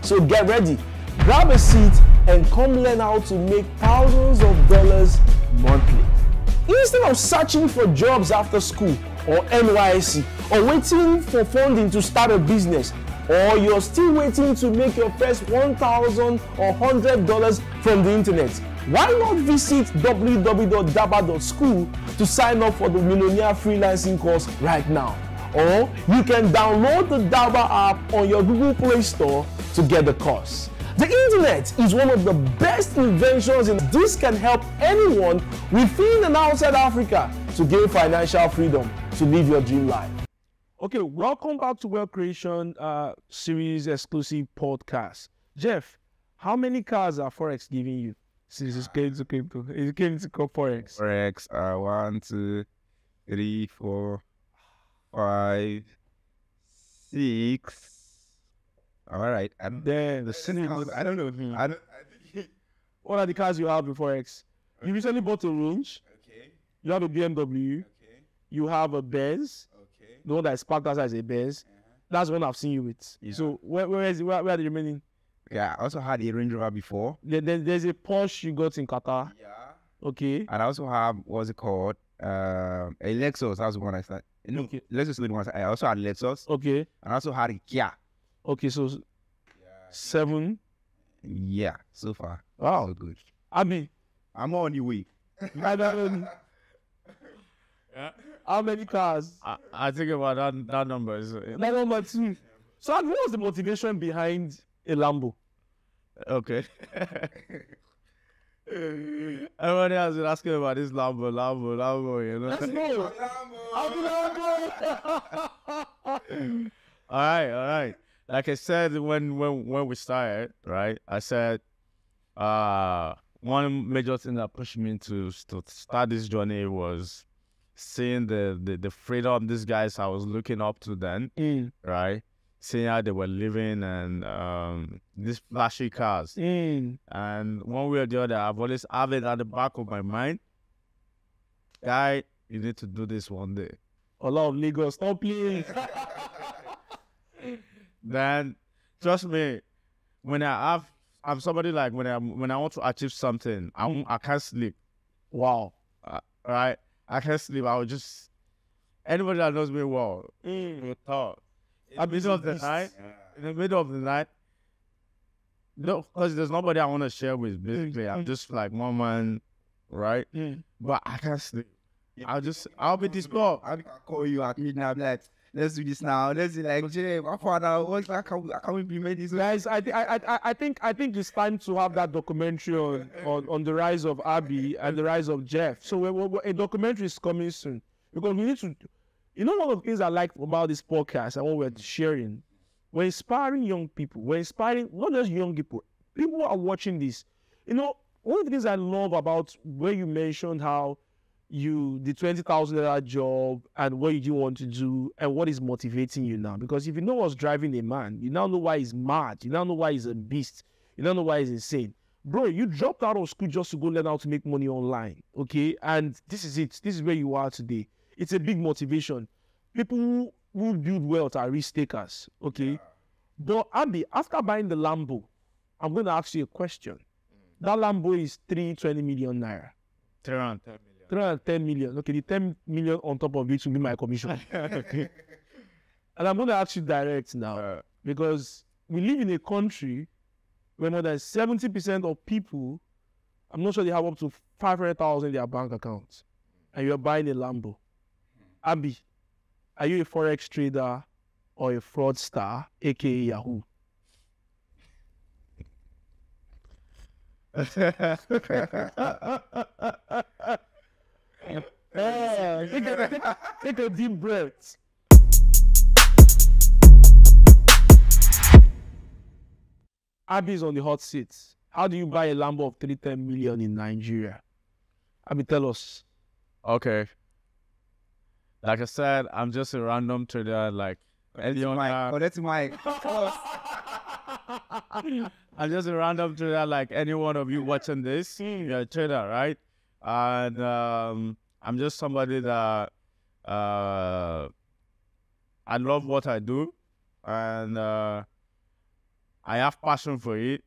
So get ready, grab a seat, and come learn how to make thousands of dollars monthly. Instead of searching for jobs after school or NYSC or waiting for funding to start a business, or you're still waiting to make your first 1,000 or $100 from the internet, why not visit www.daba.school to sign up for the Millionaire Freelancing course right now? Or you can download the Daba app on your Google Play Store to get the course. The internet is one of the best inventions, and this can help anyone within and outside Africa to gain financial freedom to live your dream life. Okay, welcome back to Wealth Creation uh, Series exclusive podcast. Jeff, how many cars are Forex giving you since it's came to crypto? It came to Forex. Forex, uh, one, two, three, four, five, six. All right. I don't, Then the don't, I don't know. I don't. I think. What are the cars you have with Forex? You recently bought a Range. Okay. You have a BMW. Okay. You have a Benz. Okay. The one that is parked outside is a Benz. That's the one I've seen you with. So where, where is it? Where, where are the remaining? Yeah, I also had a Range Rover before. There, there- there's a Porsche you got in Qatar. Yeah. Okay. And I also have what's it called? Uh, a Lexus. That was the one I started. No, Okay. Lexus is the one I started. I also had Lexus. Okay. And I also had a Kia. Okay. So seven. Yeah, so far. Wow. So good. I mean, I'm on the way. Yeah. how many cars? I, I think about that that number is That number two. So what was the motivation behind a Lambo? okay. Everybody has been asking about this Lambo, Lambo, Lambo, you know. Let's go. Lambo. all right, all right. Like I said when when when we started, right? I said uh one major thing that pushed me to, to start this journey was seeing the, the the freedom these guys I was looking up to then, Mm, right? Seeing how they were living and um these flashy cars. mm. And one way or the other, I've always have it at the back of my mind. Guy, you need to do this one day. A lot of Lagos. Stop playing. then trust me, when I have I'm somebody like when I when I want to achieve something, I I can't sleep. wow. Uh, right? I can't sleep. I will just anybody that knows me well Mm. will talk. In the middle of the night, in the middle of the night. No, because there's nobody I want to share with. Basically, I'm just like one man, right? Mm. But I can't sleep. I'll just I'll be disturbed. I I'll call you at midnight. Like, let's do this now. Let's do like, Jay, my father, what how can we, can we implement this? Guys, I, I, I, I think I think it's time to have that documentary on, on, on the rise of Abby and the rise of Jeff. So we, we, a documentary is coming soon because we need to. You know, one of the things I like about this podcast and what we're sharing, we're inspiring young people. We're inspiring not just young people. People are watching this. You know, one of the things I love about where you mentioned how you the twenty thousand dollar job and what you want to do and what is motivating you now. Because if you know what's driving a man, you now know why he's mad. You now know why he's a beast. You now know why he's insane. Bro, you dropped out of school just to go learn how to make money online. Okay. And this is it. This is where you are today. It's a big motivation. People who, who build wealth are risk takers. Okay. But Abby, after buying the Lambo, I'm going to ask you a question. That Lambo is 320 million naira. Tehran, 10 million. 310 million. Okay, the 10 million on top of it will be my commission. and I'm going to ask you direct now Uh, because we live in a country where more than 70% of people, I'm not sure they have up to 500,000 in their bank accounts, and you're buying a Lambo. Abby, are you a forex trader or a fraudster, aka Yahoo? Take, a, take a deep breath. Abby's on the hot seat. How do you buy a Lambo of 310 million in Nigeria? Abby, tell us. okay. Like I said, I'm just a random trader. Like any Mike, other, oh, that's Mike. I'm just a random trader like any one of you watching this. You're a trader, right? And um, I'm just somebody that uh, I love what I do, and uh, I have passion for it,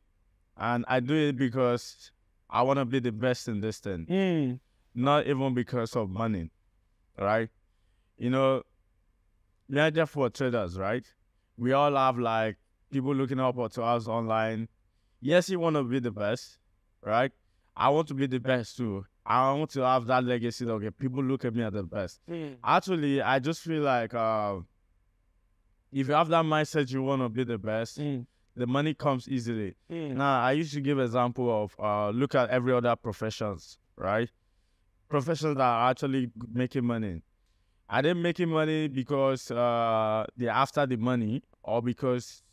and I do it because I want to be the best in this thing, Mm, not even because of money, right? You know, we're just for traders, right? We all have like people looking up to us online. Yes, you want to be the best, right? I want to be the best too. I want to have that legacy. that, Okay, people look at me as the best. mm, Actually, I just feel like uh, if you have that mindset, you want to be the best. mm, The money comes easily. mm. Now, I used to give example of uh, look at every other professions, right? Professions that are actually making money. Are they making money because uh, they're after the money or because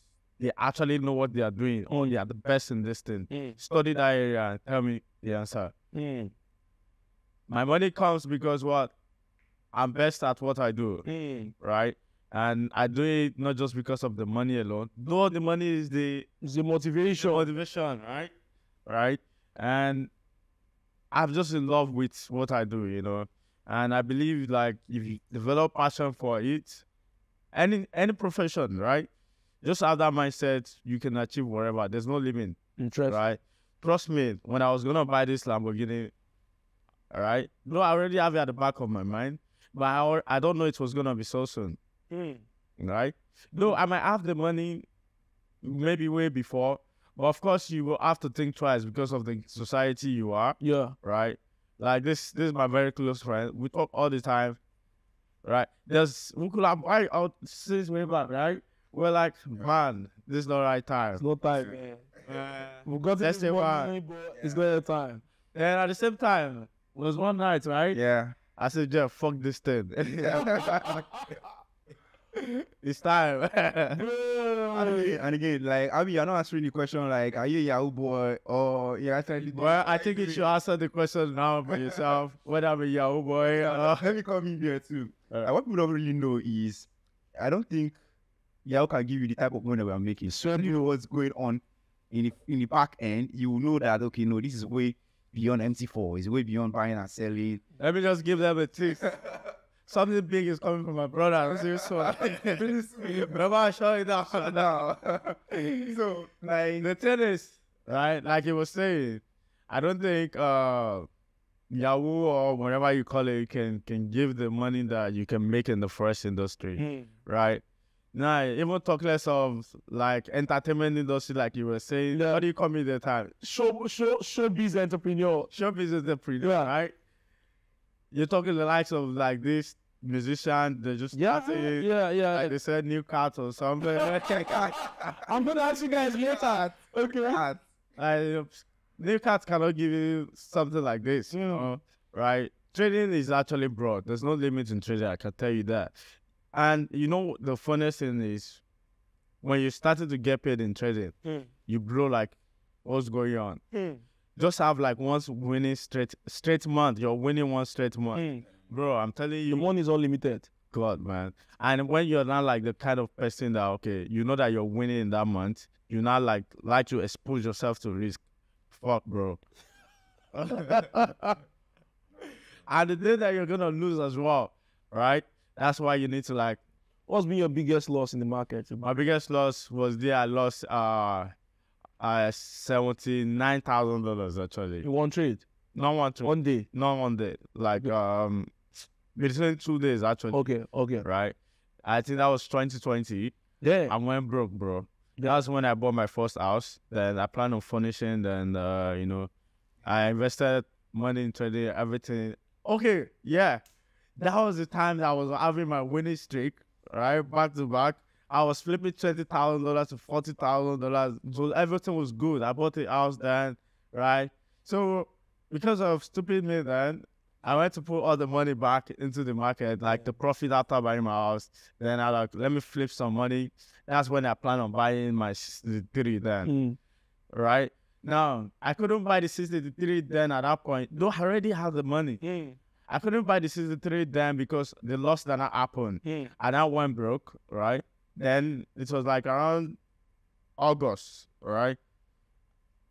they actually know what they are doing they are the best in this thing? Mm. Study that area and tell me the answer. Mm, My money comes because what? I'm best at what I do, mm. right? And I do it not just because of the money alone. Though the money is the It's the motivation. motivation, right? Right? And I'm just in love with what I do, you know. And I believe like if you develop passion for it, any any profession, right? just have that mindset. You can achieve whatever. There's no limit, Interesting. right? Trust me. When I was gonna buy this Lamborghini, all right, no, I already have it at the back of my mind, but I, I don't know it was gonna be so soon, Mm. right? No, I might have the money, maybe way before, but of course you will have to think twice because of the society you are Yeah. right? Like this, this is my very close friend. We talk all the time, right? There's we could have I out since way back, right? We're like, man, this is not the right time. It's no time, man. We've got Let's this say why. money, but it's going to time. And at the same time, it was one night, right? Yeah. I said, Jeff, fuck this thing. it's time. And again, like I mean, you're not answering the question like, are you a Yahoo boy or you're actually well, I think you should answer the question now for yourself. Whether I'm a Yahoo boy or Let me come in here too. Alright. Uh, what people don't really know is, I don't think Yahoo can give you the type of money that we're making. So if you know what's going on in the, in the back end, you will know that okay, no, this is way beyond MT4. It's way beyond buying and selling. Let me just give them a tip. Something big is coming from my brother. See, so Remember, I showed you that now. so like the thing is, right? Like he was saying, I don't think uh Yahoo or whatever you call it can can give the money that you can make in the forex industry, right? Nah, even talk less of like entertainment industry, like you were saying. What do you call me the time? Show, show, showbiz entrepreneur. Show business entrepreneur, Yeah. right? You're talking the likes of like this musician, they just Yeah, started, yeah, yeah. like they said new cats or something. I'm to ask you guys later. Okay. like, new cats cannot give you something like this, you know, right? Trading is actually broad. There's no limit in trading. I can tell you that. And you know the funniest thing is when you started to get paid in trading, Hmm. you blow like, what's going on? Hmm. Just have like one winning straight straight month. You're winning one straight month, Hmm. bro. I'm telling The you, money is unlimited. God, man. And when you're not like the kind of person that okay, you know that you're winning in that month, you're not like like to expose yourself to risk. Fuck, bro. and the day that you're gonna lose as well, right? That's why you need to like. What's been your biggest loss in the market? My biggest loss was there. I lost uh, uh seventy nine thousand dollars actually. In one trade, Not one trade. one day. Not one day. Like um, between two days actually. Okay, okay. Right. I think that was 2020. Yeah. I went broke, bro. That's when I bought my first house. Then I plan on furnishing. Then uh, you know, I invested money in trading, everything. Okay, yeah. That was the time that I was having my winning streak, right? Back to back. I was flipping twenty thousand dollars to forty thousand dollars. So everything was good. I bought the house then, right? So because of stupid me then, I went to put all the money back into the market, like the profit after buying my house. Then I like, let me flip some money. That's when I plan on buying my 63 then, Mm. right? Now, I couldn't buy the 63 then at that point, though I already had the money. Mm. I couldn't buy the 63 then because the loss that happened. Mm. And I went broke, right? Then it was like around August, right?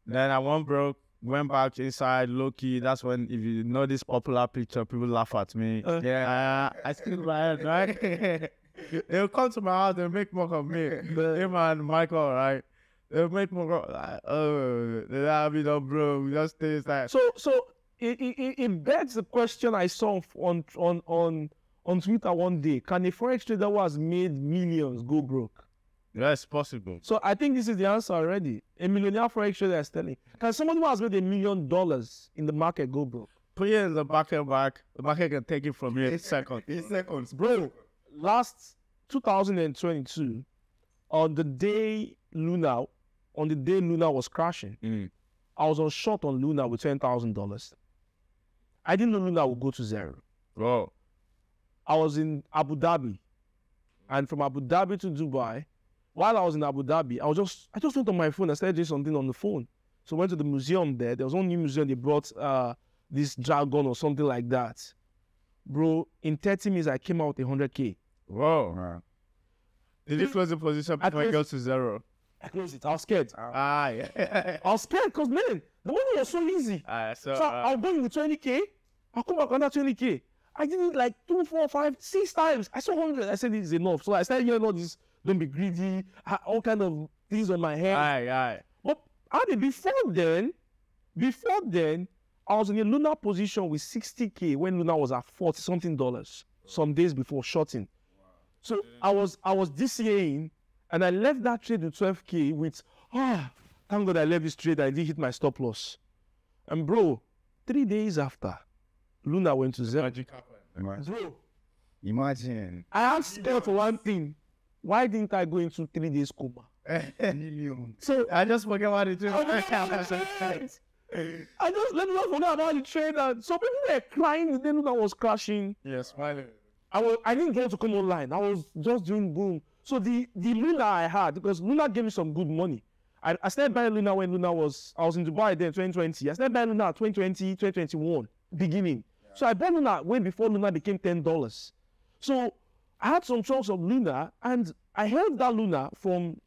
Then I went broke, went back inside, low key. That's when, if you know this popular picture, people laugh at me. Uh. yeah, I still my head, right? they'll come to my house, they'll make mock of me. Him and Michael, right? They'll make mock of, like, oh, have me done, bro. We just stay inside. So, so it, it, it- it begs the question I saw on on on on Twitter one day: Can a forex trader who has made millions go broke? Yeah, it's possible. So I think this is the answer already. A millionaire forex trader is telling. Can someone who has made a million dollars in the market go broke? Put it in the back and back. The market can take it from you in a second. in seconds, Bro, last 2022, on the day Luna, on the day Luna was crashing, Mm. I was on short on Luna with ten thousand dollars. I didn't know Luna would go to zero. Bro. I was in Abu Dhabi, and from Abu Dhabi to Dubai. While I was in Abu Dhabi, I was just I just went on my phone and started doing something on the phone. So I went to the museum there. There was one new museum. They brought uh, this dragon or something like that. Bro, in 30 minutes I came out with 100k. Whoa. Did you close the position I before it goes to zero? I closed it. I was scared. Ah, yeah. I was scared because man, the money was so easy. Ah, so, So uh, I'll go in with 20k. I'll come back under 20k. I did it like two, four, five, six times. I saw 100. I said this is enough. So I started hearing all this, don't be greedy, all kind of things on my head. Aye, aye. But I mean, before then, before then, I was in a Luna position with 60k when Luna was at 40 something dollars some days before shorting. So I was I was DCAing and I left that trade with 12k with ah thank God I left this trade I didn't hit my stop loss. And bro, three days after, Luna went to zero. Imagine. Bro, Imagine. I asked God for one thing. Why didn't I go into three days coma? Eh, million. So I just forget what it is. I just let me not forget about the trade. And so people were crying the day Luna was crashing. Yes, smiling. I was I didn't get to come online. I was just doing boom. So the the Luna I had because Luna gave me some good money. I, I started buying Luna when Luna was I was in Dubai then 2020. I started buying Luna 2020, 2021 beginning. So I bought Luna way before Luna became ten dollars. So I had some chunks of Luna and I held that Luna from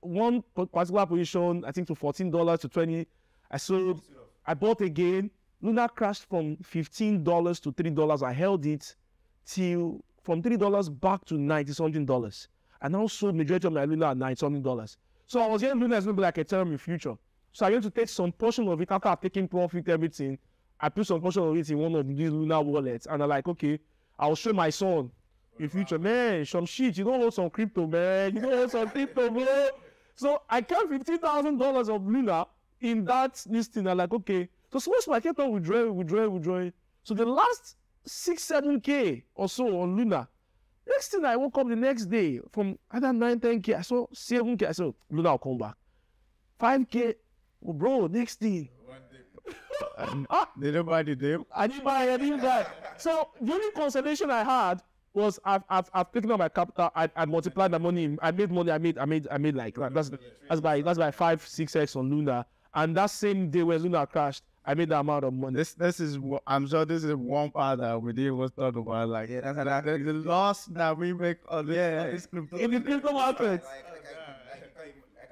one particular position, I think to fourteen dollars to twenty. I sold. I bought again. Luna crashed from fifteen dollars to three dollars. I held it till from three dollars back to ninety something dollars. And I sold majority of my Luna at ninety something dollars. So I was getting Luna as maybe like a term in future. So I going to take some portion of it after I've taken profit, everything. I put some portion of it in one of these Luna wallets, and I'm like, okay, I'll show my son in future, man, some shit. You don't hold some crypto, man. You don't hold some crypto, bro. So I kept fifteen thousand dollars of Luna in that listing. I'm like, okay. So small, small, I kept on withdrawing, withdrawing, withdrawing. So the last six, seven k or so on Luna. Next thing I woke up the next day from either nine, ten k. I saw seven k. I said, Luna will come back. Five k, oh, bro. Next thing. Ah, Did you buy the dip? I didn't buy, I didn't buy. So the only consolation I had was I've I've, I've taken out my capital. I, I multiplied my money. I made money. I made I made I made like that's that's by that's by five six x on Luna. And that same day when Luna crashed, I made that amount of money. This this is I'm sure this is one part that we didn't was talk about. Like Yeah, that's that. the, the loss that we make on this, Yeah. on this crypto. In the crypto market,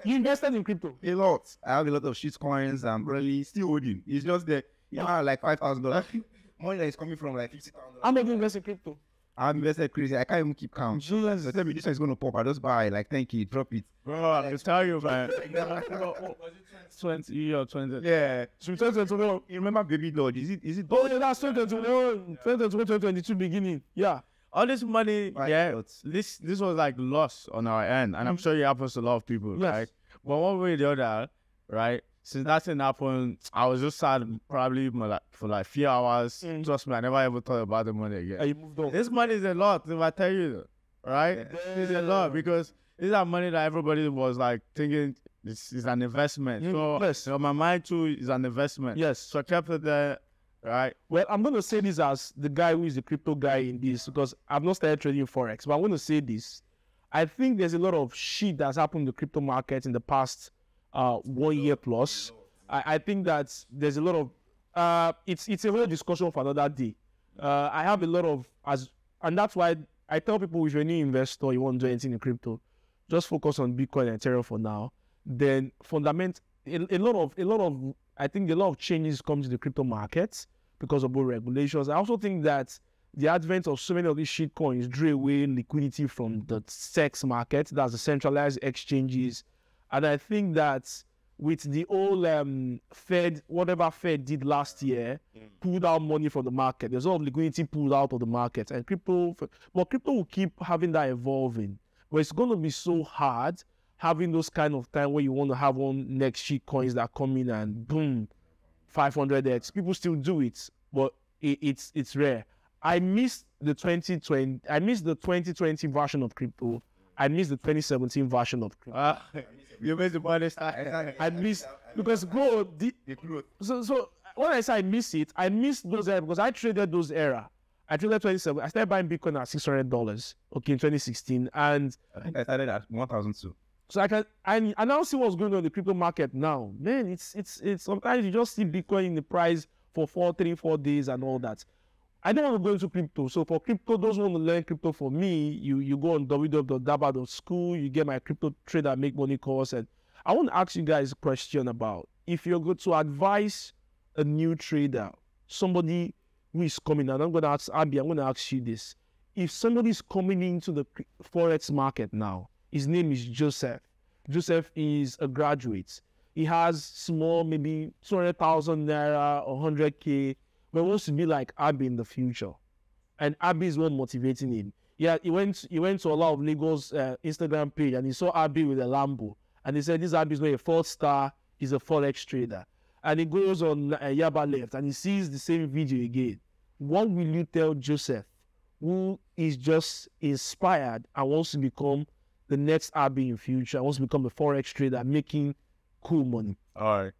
you invested in crypto. A lot. I have a lot of shit coins. I'm really still holding. It's just that you know, like five thousand dollars. Money that is coming from like fifty thousand. How much you invest in crypto? I'm invested crazy. I can't even keep count. Jesus. So tell me this one is gonna pop. I just buy like thank you, drop it. Bro, I can tell you, man. Twenty or twenty. Yeah. So 2021. You remember Baby Doge? Is it is it Oh yeah, that's 2021, 2021, 2022 beginning. Yeah. All this money, Right, yeah. This this was like loss on our end, and I'm sure it happens to a lot of people, Yes. right? But one way or the other, right? Since that thing happened, I was just sad probably for like, for like few hours. Mm. Trust me, I never ever thought about the money again. And you moved on. This money is a lot, if I tell you, right? It's a lot because these are money that everybody was like thinking this is an investment. Mm, So, yes. so my mind too is an investment. Yes. So I kept it there, right? Well, I'm going to say this as the guy who is the crypto guy in this because I've not started trading forex, but I'm going to say this. I think there's a lot of shit that's happened in the crypto market in the past uh, one year plus. I, I think that there's a lot of uh, it's it's a whole discussion for another day. Uh, I have a lot of as and that's why I tell people if you're a new investor, you want to do anything in crypto, just focus on Bitcoin and Ethereum for now. Then fundament a, a lot of a lot of I think a lot of changes come to the crypto markets because of both regulations. I also think that the advent of so many of these shit coins drew away liquidity from the CEX market, that's the centralized exchanges. And I think that with the old um, Fed, whatever Fed did last year, pulled out money from the market. There's a lot of liquidity pulled out of the market, and crypto, but crypto will keep having that evolving. But it's going to be so hard having those kind of time where you want to have one next shit coins that come in and boom, 500x. People still do it, but it, it's it's rare. I missed the 2020. I missed the 2020 version of crypto. I missed the 2017 version of crypto. Uh, you made the money start. I missed because bro, the, so so when I say I miss it, I missed those era because I traded those era. I traded 27. I started buying Bitcoin at six hundred dollars. Okay, in 2016, and I started at one thousand two. So I can I, now see what's going on in the crypto market now. Man, it's it's it's sometimes you just see Bitcoin in the price for four, three, four days and all that. I don't want to go into crypto. So for crypto, those who want to learn crypto for me, you you go on www.daba.school, you get my crypto trader make money course. And I want to ask you guys a question about if you're going to advise a new trader, somebody who is coming, and I'm going to ask Abby, I'm going to ask you this. If somebody's coming into the forex market now, His name is Joseph. Joseph is a graduate. He has small, maybe 200,000 naira or 100k, but wants to be like Abby in the future. And Abby is what motivating him. Yeah, he went he went to a lot of Lagos uh, Instagram page and he saw Abby with a Lambo. And he said, This Abby is not a four star, he's a Forex trader. And he goes on uh, Yaba left and he sees the same video again. What will you tell Joseph, who is just inspired and wants to become the next Abby in future, I want to become a Forex trader, making cool money? All right.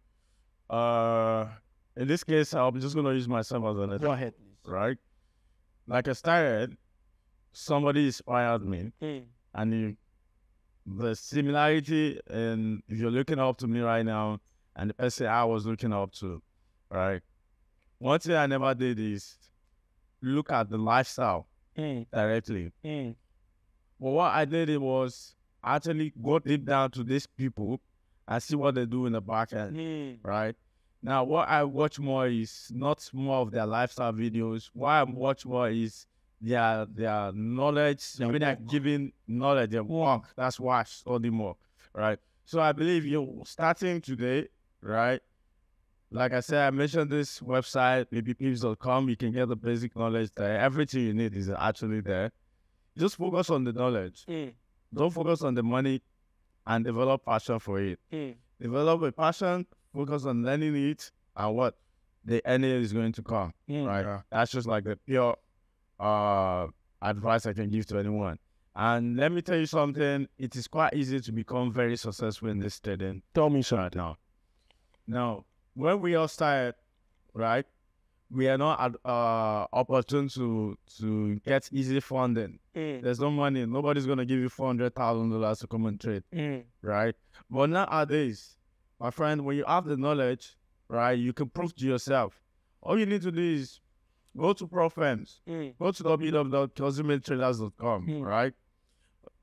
Uh, in this case, I'm just gonna use myself as an example. Go ahead, please. right? Like I started, somebody inspired me, Mm. and you, the similarity, and if you're looking up to me right now, and the person I was looking up to, right? One thing I never did is look at the lifestyle Mm. directly. Mm. But what I did it was actually go deep down to these people and see what they do in the back end, Mm. right? Now, what I watch more is not more of their lifestyle videos. What I watch more is their their knowledge. Their when they're giving knowledge, their work. That's why I study more, right? So I believe you starting today, right? Like I said, I mentioned this website, babypips.com. You can get the basic knowledge there. Everything you need is actually there. Just focus on the knowledge. Mm. Don't focus on the money and develop passion for it. Mm. Develop a passion, focus on learning it, and what the earning is going to come. Mm. Right. That's just like the pure uh advice I can give to anyone. And let me tell you something, it is quite easy to become very successful in this trading Tell me right something. now. Now, when we all started, right, we are not at, uh opportune to to get easy funding. Mm. There's no money. Nobody's gonna give you four hundred thousand dollars to come and trade, Mm. right? But nowadays, my friend, when you have the knowledge, right, you can prove to yourself. All you need to do is go to prop firms, Mm. go to www.consummatetraders.com, Hmm. right?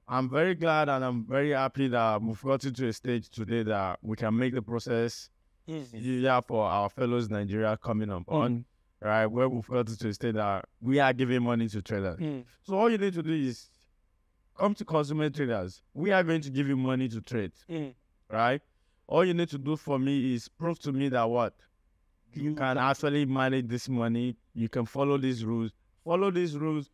I'm very glad and I'm very happy that we've gotten to a stage today that we can make the process Easy. easier for our fellows Nigeria coming on board, Mm. Right? Where we've gotten to a stage that we are giving money to traders. Mm. So all you need to do is come to consummate traders. We are going to give you money to trade, Mm. right? All you need to do for me is prove to me that what you can actually manage this money. You can follow these rules. Follow these rules.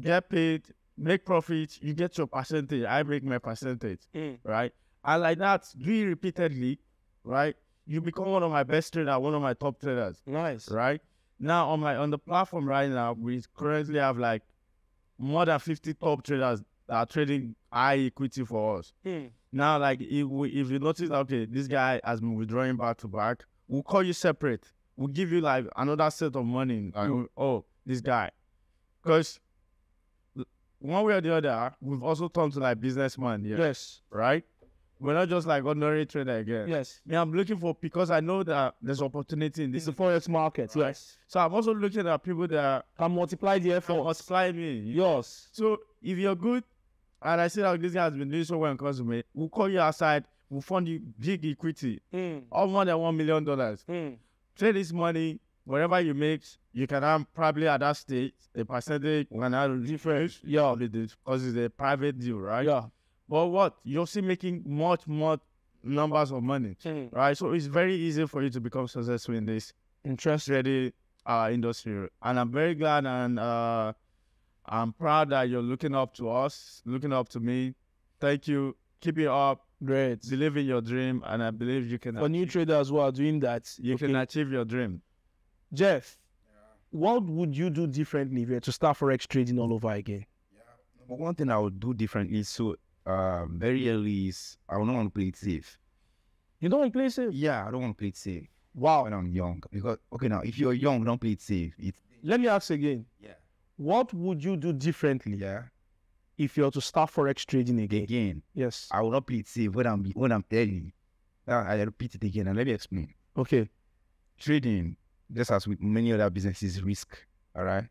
Get paid. Make profit. You get your percentage. I make my percentage, Mm. right? And like that, do it repeatedly, right? You become one of my best traders, one of my top traders Nice. right? Now on my on the platform right now, we currently have like more than 50 top traders that are trading high equity for us. Mm. Now, like if we, if you notice, okay, this guy has been withdrawing back to back, we'll call you separate. We'll give you like another set of money. Like, oh, this guy, because one way or the other, we've also turned to like businessman here, Yes. right? We're not just like ordinary trader again. Yes. Me, I'm looking for because I know that there's opportunity in It's this the forex market. Yes. so I'm also looking at people that Can multiply the effort. multiply me. Yours. So if you're good, and I see that this guy has been doing so well in consummate, we'll call you outside, we'll fund you big equity, Mm. all more than one million dollars. Mm. Trade this money, whatever you make, you can have probably at that stage a percentage when I different Yeah. because it's a private deal, right? Yeah. But what you're still making much more numbers of money, Mm. right? So it's very easy for you to become successful in this interest ready uh, industry. And I'm very glad and uh, I'm proud that you're looking up to us, looking up to me. Thank you. Keep it up. Great. Believe in your dream, and I believe you can. For new traders who are doing that, you can achieve your dream. Jeff, what would you do differently if you to start forex trading all over again? But one thing I would do differently, so uh, very early is I don't want to play it safe. You don't want to play safe? Yeah, I don't want to play it safe Wow. when I'm young. Because okay, now if you're young, don't play it safe. It's Let me ask again. yeah, What would you do differently yeah. if you're to start forex trading again? Again, Yes. I will not play it safe when I'm when I'm early. Now I repeat it again, and let me explain. Okay. Trading, just as with many other businesses, risk. All right.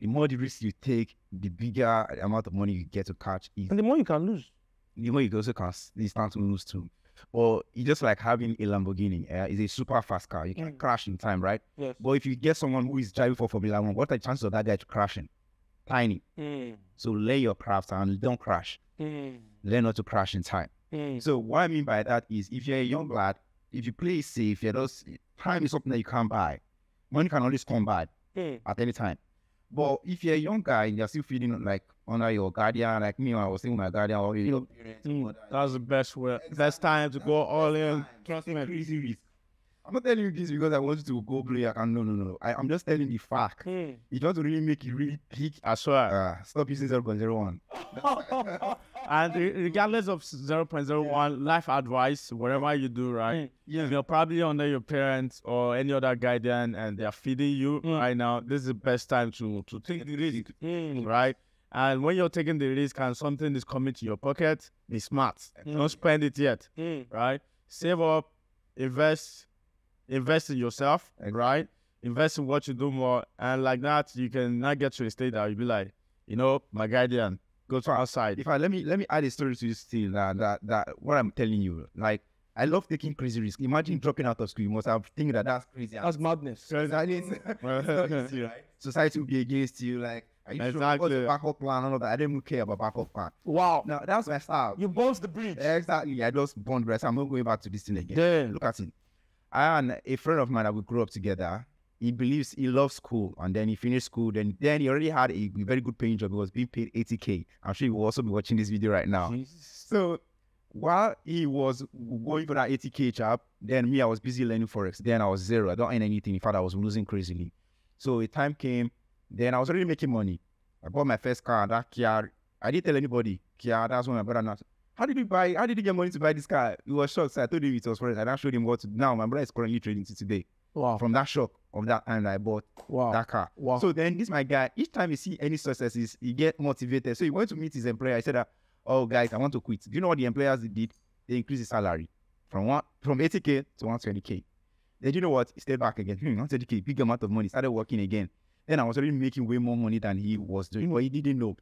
The more the risk you take, the bigger the amount of money you get to catch is And the more you can lose. The more you also can you start to lose too. Or it's just like having a Lamborghini. Yeah, it's a super fast car. You can Mm. crash in time, right? Yes. But if you get someone who is driving for Formula One, what are the chances of that guy crashing? tiny. Mm. So learn your craft and don't crash. Mm. Learn not to crash in time. Mm. So what I mean by that is if you're a young lad, if you play safe, you're just time is something that you can't buy. Money can always come by Mm. at any time. But if you're a young guy and you're still feeling like under your guardian, like me, I was with my guardian or you know, parents, Mm. That's the best way. Best time to go all in. Trust me, risk. I'm not telling you this because I want you to go play. I can no, no, no. I, I'm just telling the fact. Mm. If you want to really make it really big, I swear. uh, stop using 0.01. and regardless of 0.01, life advice, whatever you do, right? Yeah. You're probably under your parents or any other guardian and they're feeding you Mm. right now. This is the best time to, to take the risk, Mm. right? And when you're taking the risk and something is coming to your pocket, be smart. Don't spend it yet, Mm. right? Save up, invest, invest in yourself, right? Invest in what you do more. And like that, you can not get to a state that you'll be like, you know, my guardian, go to outside. If I let me let me add a story to this still that that, that what I'm telling you, like I love taking crazy risks. Imagine dropping out of school. You must have think that that's crazy. That's madness. Because I mean, it's not easy, right? Society will be against you. Like, are you sure? Exactly. the backup plan? All of that. I didn't care about backup plan. Wow. No, that's my style. You burst the bridge. Exactly. I just bond rest. I'm not going back to this thing again. Damn. Look at him. I and a friend of mine that we grew up together. He believes he loves school, and then he finished school. Then, then he already had a very good paying job. He was being paid 80k. I'm sure he will also be watching this video right now. So while he was going for that 80k job, then me, I was busy learning forex. Then I was zero. I don't earn anything. In fact, I was losing crazily. So a time came. Then I was already making money. I bought my first car. That Kia. I didn't tell anybody. Kia. That's when my brother. Now, how did you buy? How did you get money to buy this car? He was shocked. So I told him it was forex. And I showed him what to. Now my brother is currently trading to today. Wow. From that shock of that time that I bought Wow. that car. Wow. So then this my guy, each time he see any successes, he get motivated. So he went to meet his employer. I said, that, "Oh guys, I want to quit." Do you know what the employers did? They increased his salary from one from 80k to 120k. Then you know what? He stayed back again. Hmm, 120k, big amount of money. Started working again. Then I was already making way more money than he was doing, but he didn't know.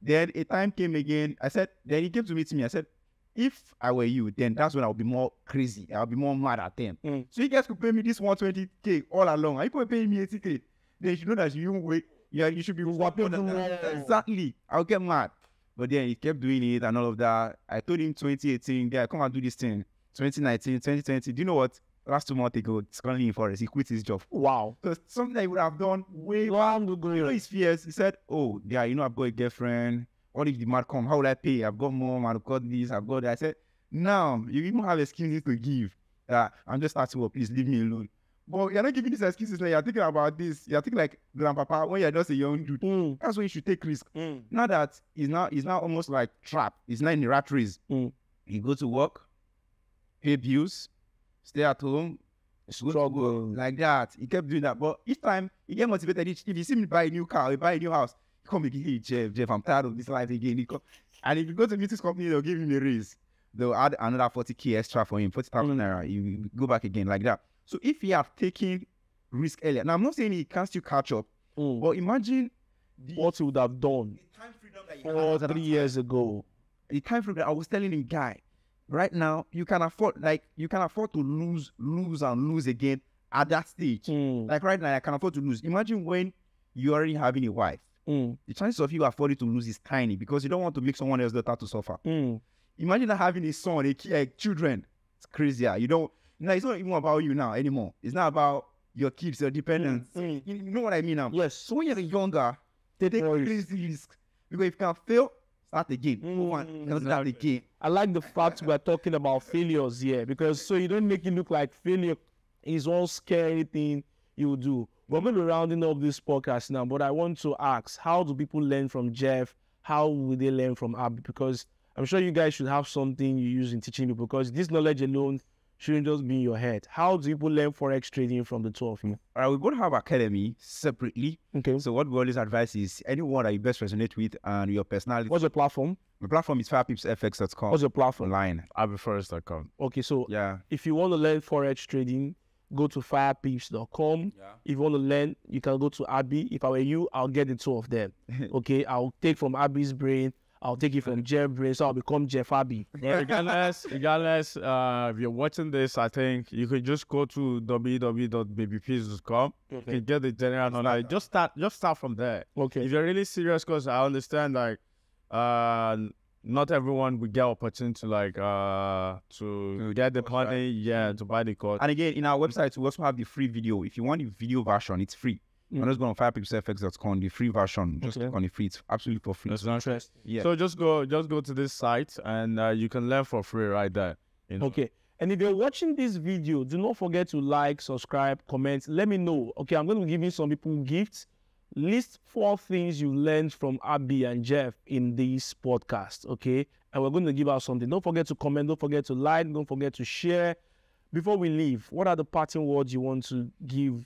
Then a time came again. I said, then he came to meet me. I said, if I were you, then that's when I'll be more crazy. I'll be more mad at them. Mm. So you guys could pay me this 120k all along. Are you going to pay me 80k? Then you know that you wait. Yeah, you should be Whopping more than that. them all. Exactly. I'll get mad. But then he kept doing it and all of that. I told him 2018, yeah, come and do this thing. 2019, 2020. Do you know what? Last two months ago, it's currently in forex. He quit his job. Wow. So something that he would have done way Long you know ago. his fears. He said, "Oh, yeah, you know, I've got a girlfriend. What if the man come? How will I pay? I've got mom. I've got this. I've got that." I said, "Now you even have excuses to give. Uh, I'm just asking work. Please leave me alone." But you're not giving these excuses. Like you're thinking about this. You're thinking like grandpapa when you're just a young dude. Mm. That's when you should take risk. Mm. Now that he's now he's now almost like trapped. He's not in the rat race. Mm. You go to work, pay bills, stay at home, Struggle. like that. He kept doing that. But each time he get motivated, each- if you see me buy a new car, or buy a new house, he come again, hey Jeff, Jeff, I'm tired of this life again. He come, and if you go to meet his company, they'll give him a raise. They'll add another 40k extra for him, 40,000 naira. You go back again like that. So if he have taken risk earlier, now I'm not saying he can't still catch up, Mm. but imagine the What he would have done time freedom that you four, three years ago. the time frame that I was telling him, guy, right now you can afford like you can afford to lose, lose and lose again at that stage. Mm. Like right now, I can afford to lose. Imagine when you're already having a wife. Mm. The chances of you affording to lose is tiny because you don't want to make someone else daughter to suffer. Mm. Imagine not having a son, a kid, like children. It's crazier. You don't. No, it's not even about you now anymore. It's not about your kids, your dependents. Mm. You, you know what I mean now? Yes. So when you're younger, Take take crazy risks because if you can fail, start again. Mm, Move on, can start again. I like the fact we're talking about failures here because so you don't make it look like failure is all scary anything you do. We're going to be rounding up this podcast now, but I want to ask how do people learn from Jeff? How will they learn from Abby? Because I'm sure you guys should have something you use in teaching people because this knowledge alone shouldn't just be in your head. How do people learn forex trading from the two of you? All right, we both have academy separately. Okay. So what we always advise is anyone that you best resonate with and your personality. What's your platform? My platform is firepipsfx.com. What's your platform? online? Abbyforex.com. Okay, so Yeah. if you want to learn forex trading, go to firepips.com. Yeah. If you want to learn, you can go to Abby. If I were you, I'll get the two of them. okay, I'll take from Abby's brain. I'll take it from Jeff Brain, so I'll become Jeff Abbey. But regardless, regardless, uh, if you're watching this, I think you could just go to www.babypips.com. You can get the general knowledge. Just start, just start from there. Okay. If you're really serious, because I understand, like, uh, not everyone will get opportunity to like uh to To get the course, right? money, yeah, to buy the course. And again, in our website, we also have the free video. If you want the video version, it's free. Mm. I'm just going on firepipsfx.com, the free version. Just Okay. click on the free. It's absolutely for free. That's not Yeah. So just go, just go to this site, and uh, you can learn for free right there. You know? Okay. And if you're watching this video, do not forget to like, subscribe, comment. Let me know. Okay, I'm going to give you some people gifts. List four things you learned from Abby and Jeff in this podcast. Okay. And we're going to give out something. Don't forget to comment. Don't forget to like. Don't forget to share. Before we leave, what are the parting words you want to give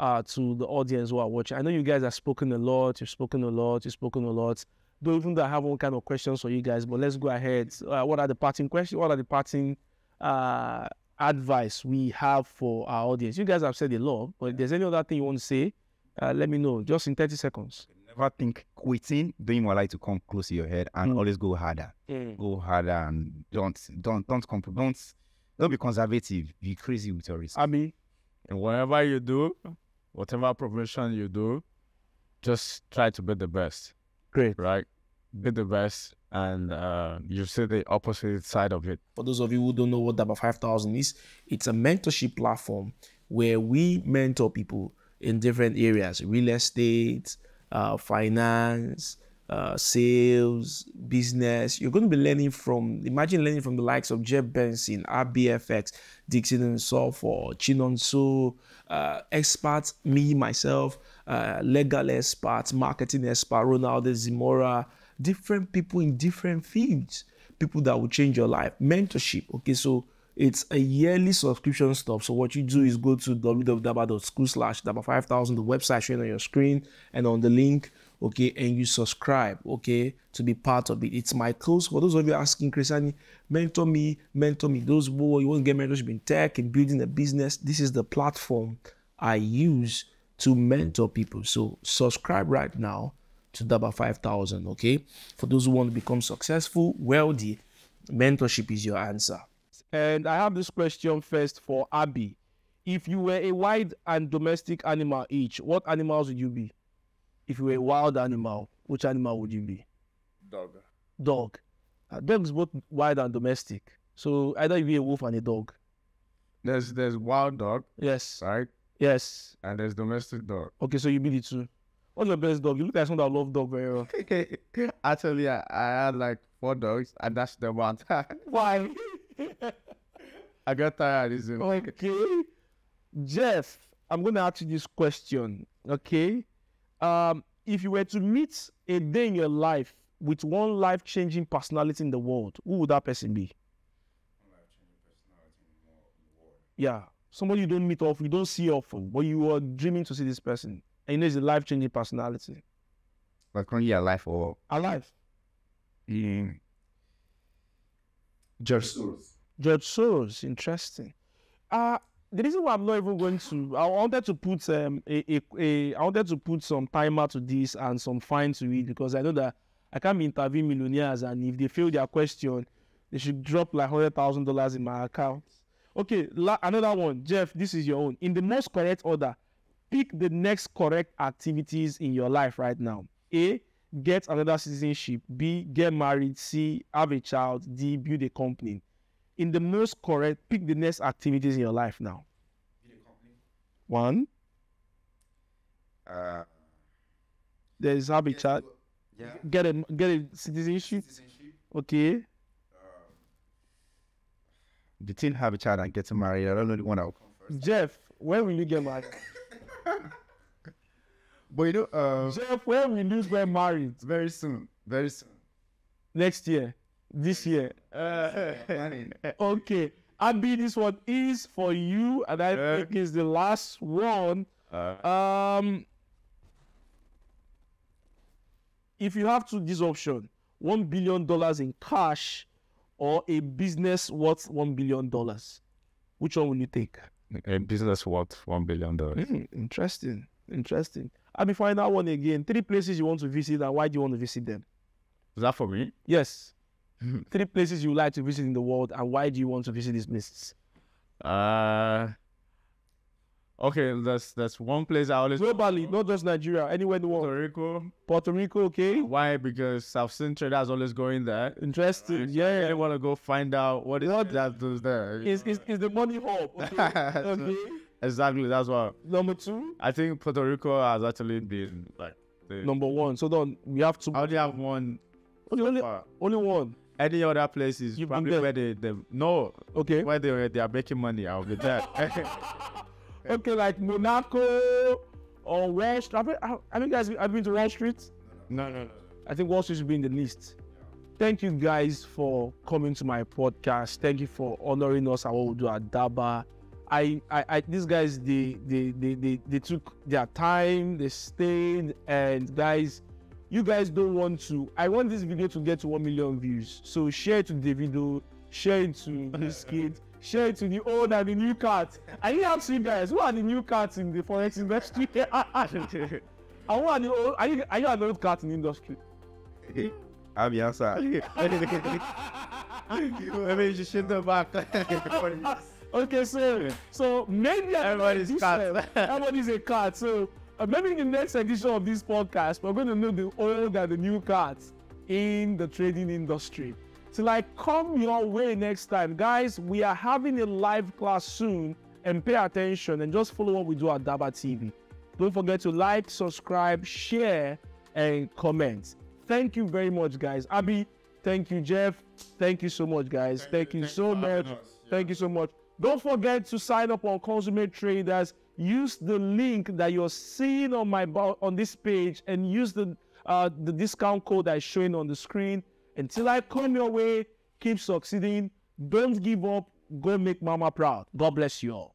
uh, to the audience who are watching? I know you guys have spoken a lot. You've spoken a lot. You've spoken a lot. Don't even though I have one kind of questions for you guys, but let's go ahead. Uh, what are the parting questions? What are the parting uh, advice we have for our audience? You guys have said a lot, but if there's any other thing you want to say, uh, let me know. Just in 30 seconds. Never think quitting, doing what like to come close to your head and Mm. always go harder. Go harder and don't don't don't comp- don't don't be conservative. Be crazy with your risk. Abby, And whatever you do, whatever profession you do, just try to be the best, great. right? Be the best, and uh, you see the opposite side of it. For those of you who don't know what Daba 5000 is, it's a mentorship platform where we mentor people in different areas real estate, uh, finance, uh, sales, business. You're going to be learning from, imagine learning from the likes of Jeff Benson, RBFX, Dixon and Sulfur, Chinonso, uh, experts, me, myself, uh, legal experts, marketing expert, Ronaldo Zimora, different people in different fields people that will change your life. Mentorship. Okay, so it's a yearly subscription stuff. So what you do is go to www.school slash daba 5000, the website showing on your screen and on the link. Okay, and you subscribe. Okay, to be part of it. It's my tools. For those of you asking, Chris Ani, mentor me, mentor me. Those who you want to get mentorship in tech and building a business. This is the platform I use to mentor people. So subscribe right now to Daba 5000, okay? For those who want to become successful, wealthy, mentorship is your answer. And I have this question first for Abby. If you were a wild and domestic animal each, what animals would you be? If you were a wild animal, which animal would you be? Dog. Dog. Uh, dogs both wild and domestic. So either you be a wolf and a dog. There's there's wild dog, Yes. right? Yes. And there's domestic dog. Okay, so you be the two. What's your best dog? You look like someone that love dog very well. Actually, I, I had like four dogs, and that's the one. Why? I got tired. Is it? Okay. Jeff, I'm going to ask you this question. Okay. Um, if you were to meet a day in your life with one life changing personality in the world, who would that person be? Yeah. Somebody you don't meet often, you don't see often, but you are dreaming to see this person. And you know it's a life changing personality. But currently alive or Alive. mm, George Soros. George Soros, interesting. Uh the reason why I'm not even going to, I wanted to put um a, a, a I wanted to put some timer to this and some fine to it because I know that I can't be interviewing millionaires and if they fail their question, they should drop like hundred thousand dollars in my account. Okay, la- another one, Jeff. This is your own. In the most correct order, pick the next correct activities in your life right now. A. Get another citizenship. B. Get married. C. Have a child. D. Build a company in the most correct, pick the next activities in your life now. One, uh, there is habitat. yeah, Get a get a citizenship. Okay. the teen have a child and get married. I don't know the one that will come first. Jeff, when will you get married? But you know, uh, Jeff, when will you get married? very soon, very soon. Next year. This year. Planning. Okay. Abby, this one is for you, and I think is the last one. Uh, Um, if you have to this option, one billion dollars in cash or a business worth one billion dollars, which one will you take? a business worth one billion dollars. Hmm, interesting, interesting. And before that one again, three places you want to visit and why do you want to visit them? Is that for me? Yes. Three places you like to visit in the world, and why do you want to visit these places? Uh, okay, that's that's one place I always Globally, not just Nigeria, anywhere in the world. Puerto Rico. Puerto Rico, okay. Why? Because I've seen traders always going there. Interesting. Yeah, I want to go find out what is that does there. It's, it's, it's the money hub. Okay. okay. exactly. That's what Number two, I think. Puerto Rico has actually been like. The, number one. So then we have to I only have one. only, only, only one. Any other places You've probably where they, they no Okay. where they they are making money. I'll be there. Okay, like Monaco or Wall Street. Have, you- have have you guys have been to Wall Street? no, no, no. I think Wall Street should be in the list. Thank you guys for coming to my podcast. Thank you for honoring us what we do at Daba. I, I, I these guys they, they they they they took their time, they stayed, and guys, you guys don't want to. I want this video to get to one million views. So share it to Davido, share it to mm. this kid, share it to the old and the new cats. I need to ask you guys, who are the new cats in the forex industry? and who are the old? Are you are you an old cat in the industry? I'm the answer. Maybe you should the back. Okay, so so maybe Everybody's cat. Everybody's a cat. So maybe in the next edition of this podcast, we're going to know the old and the new cats in the trading industry. So like, come your way next time, guys. We are having a live class soon, and pay attention and just follow what we do at Daba TV. Don't forget to like, subscribe, share, and comment. Thank you very much, guys. Abby, thank you, Jeff. Thank you so much, guys. Thank, you so much. Thank you so much. Don't forget to sign up on Consummate Traders. Use the link that you're seeing on my on this page and use the uh, the discount code that is showing on the screen. Until I come your way, keep succeeding. Don't give up. Go make mama proud. God bless you all.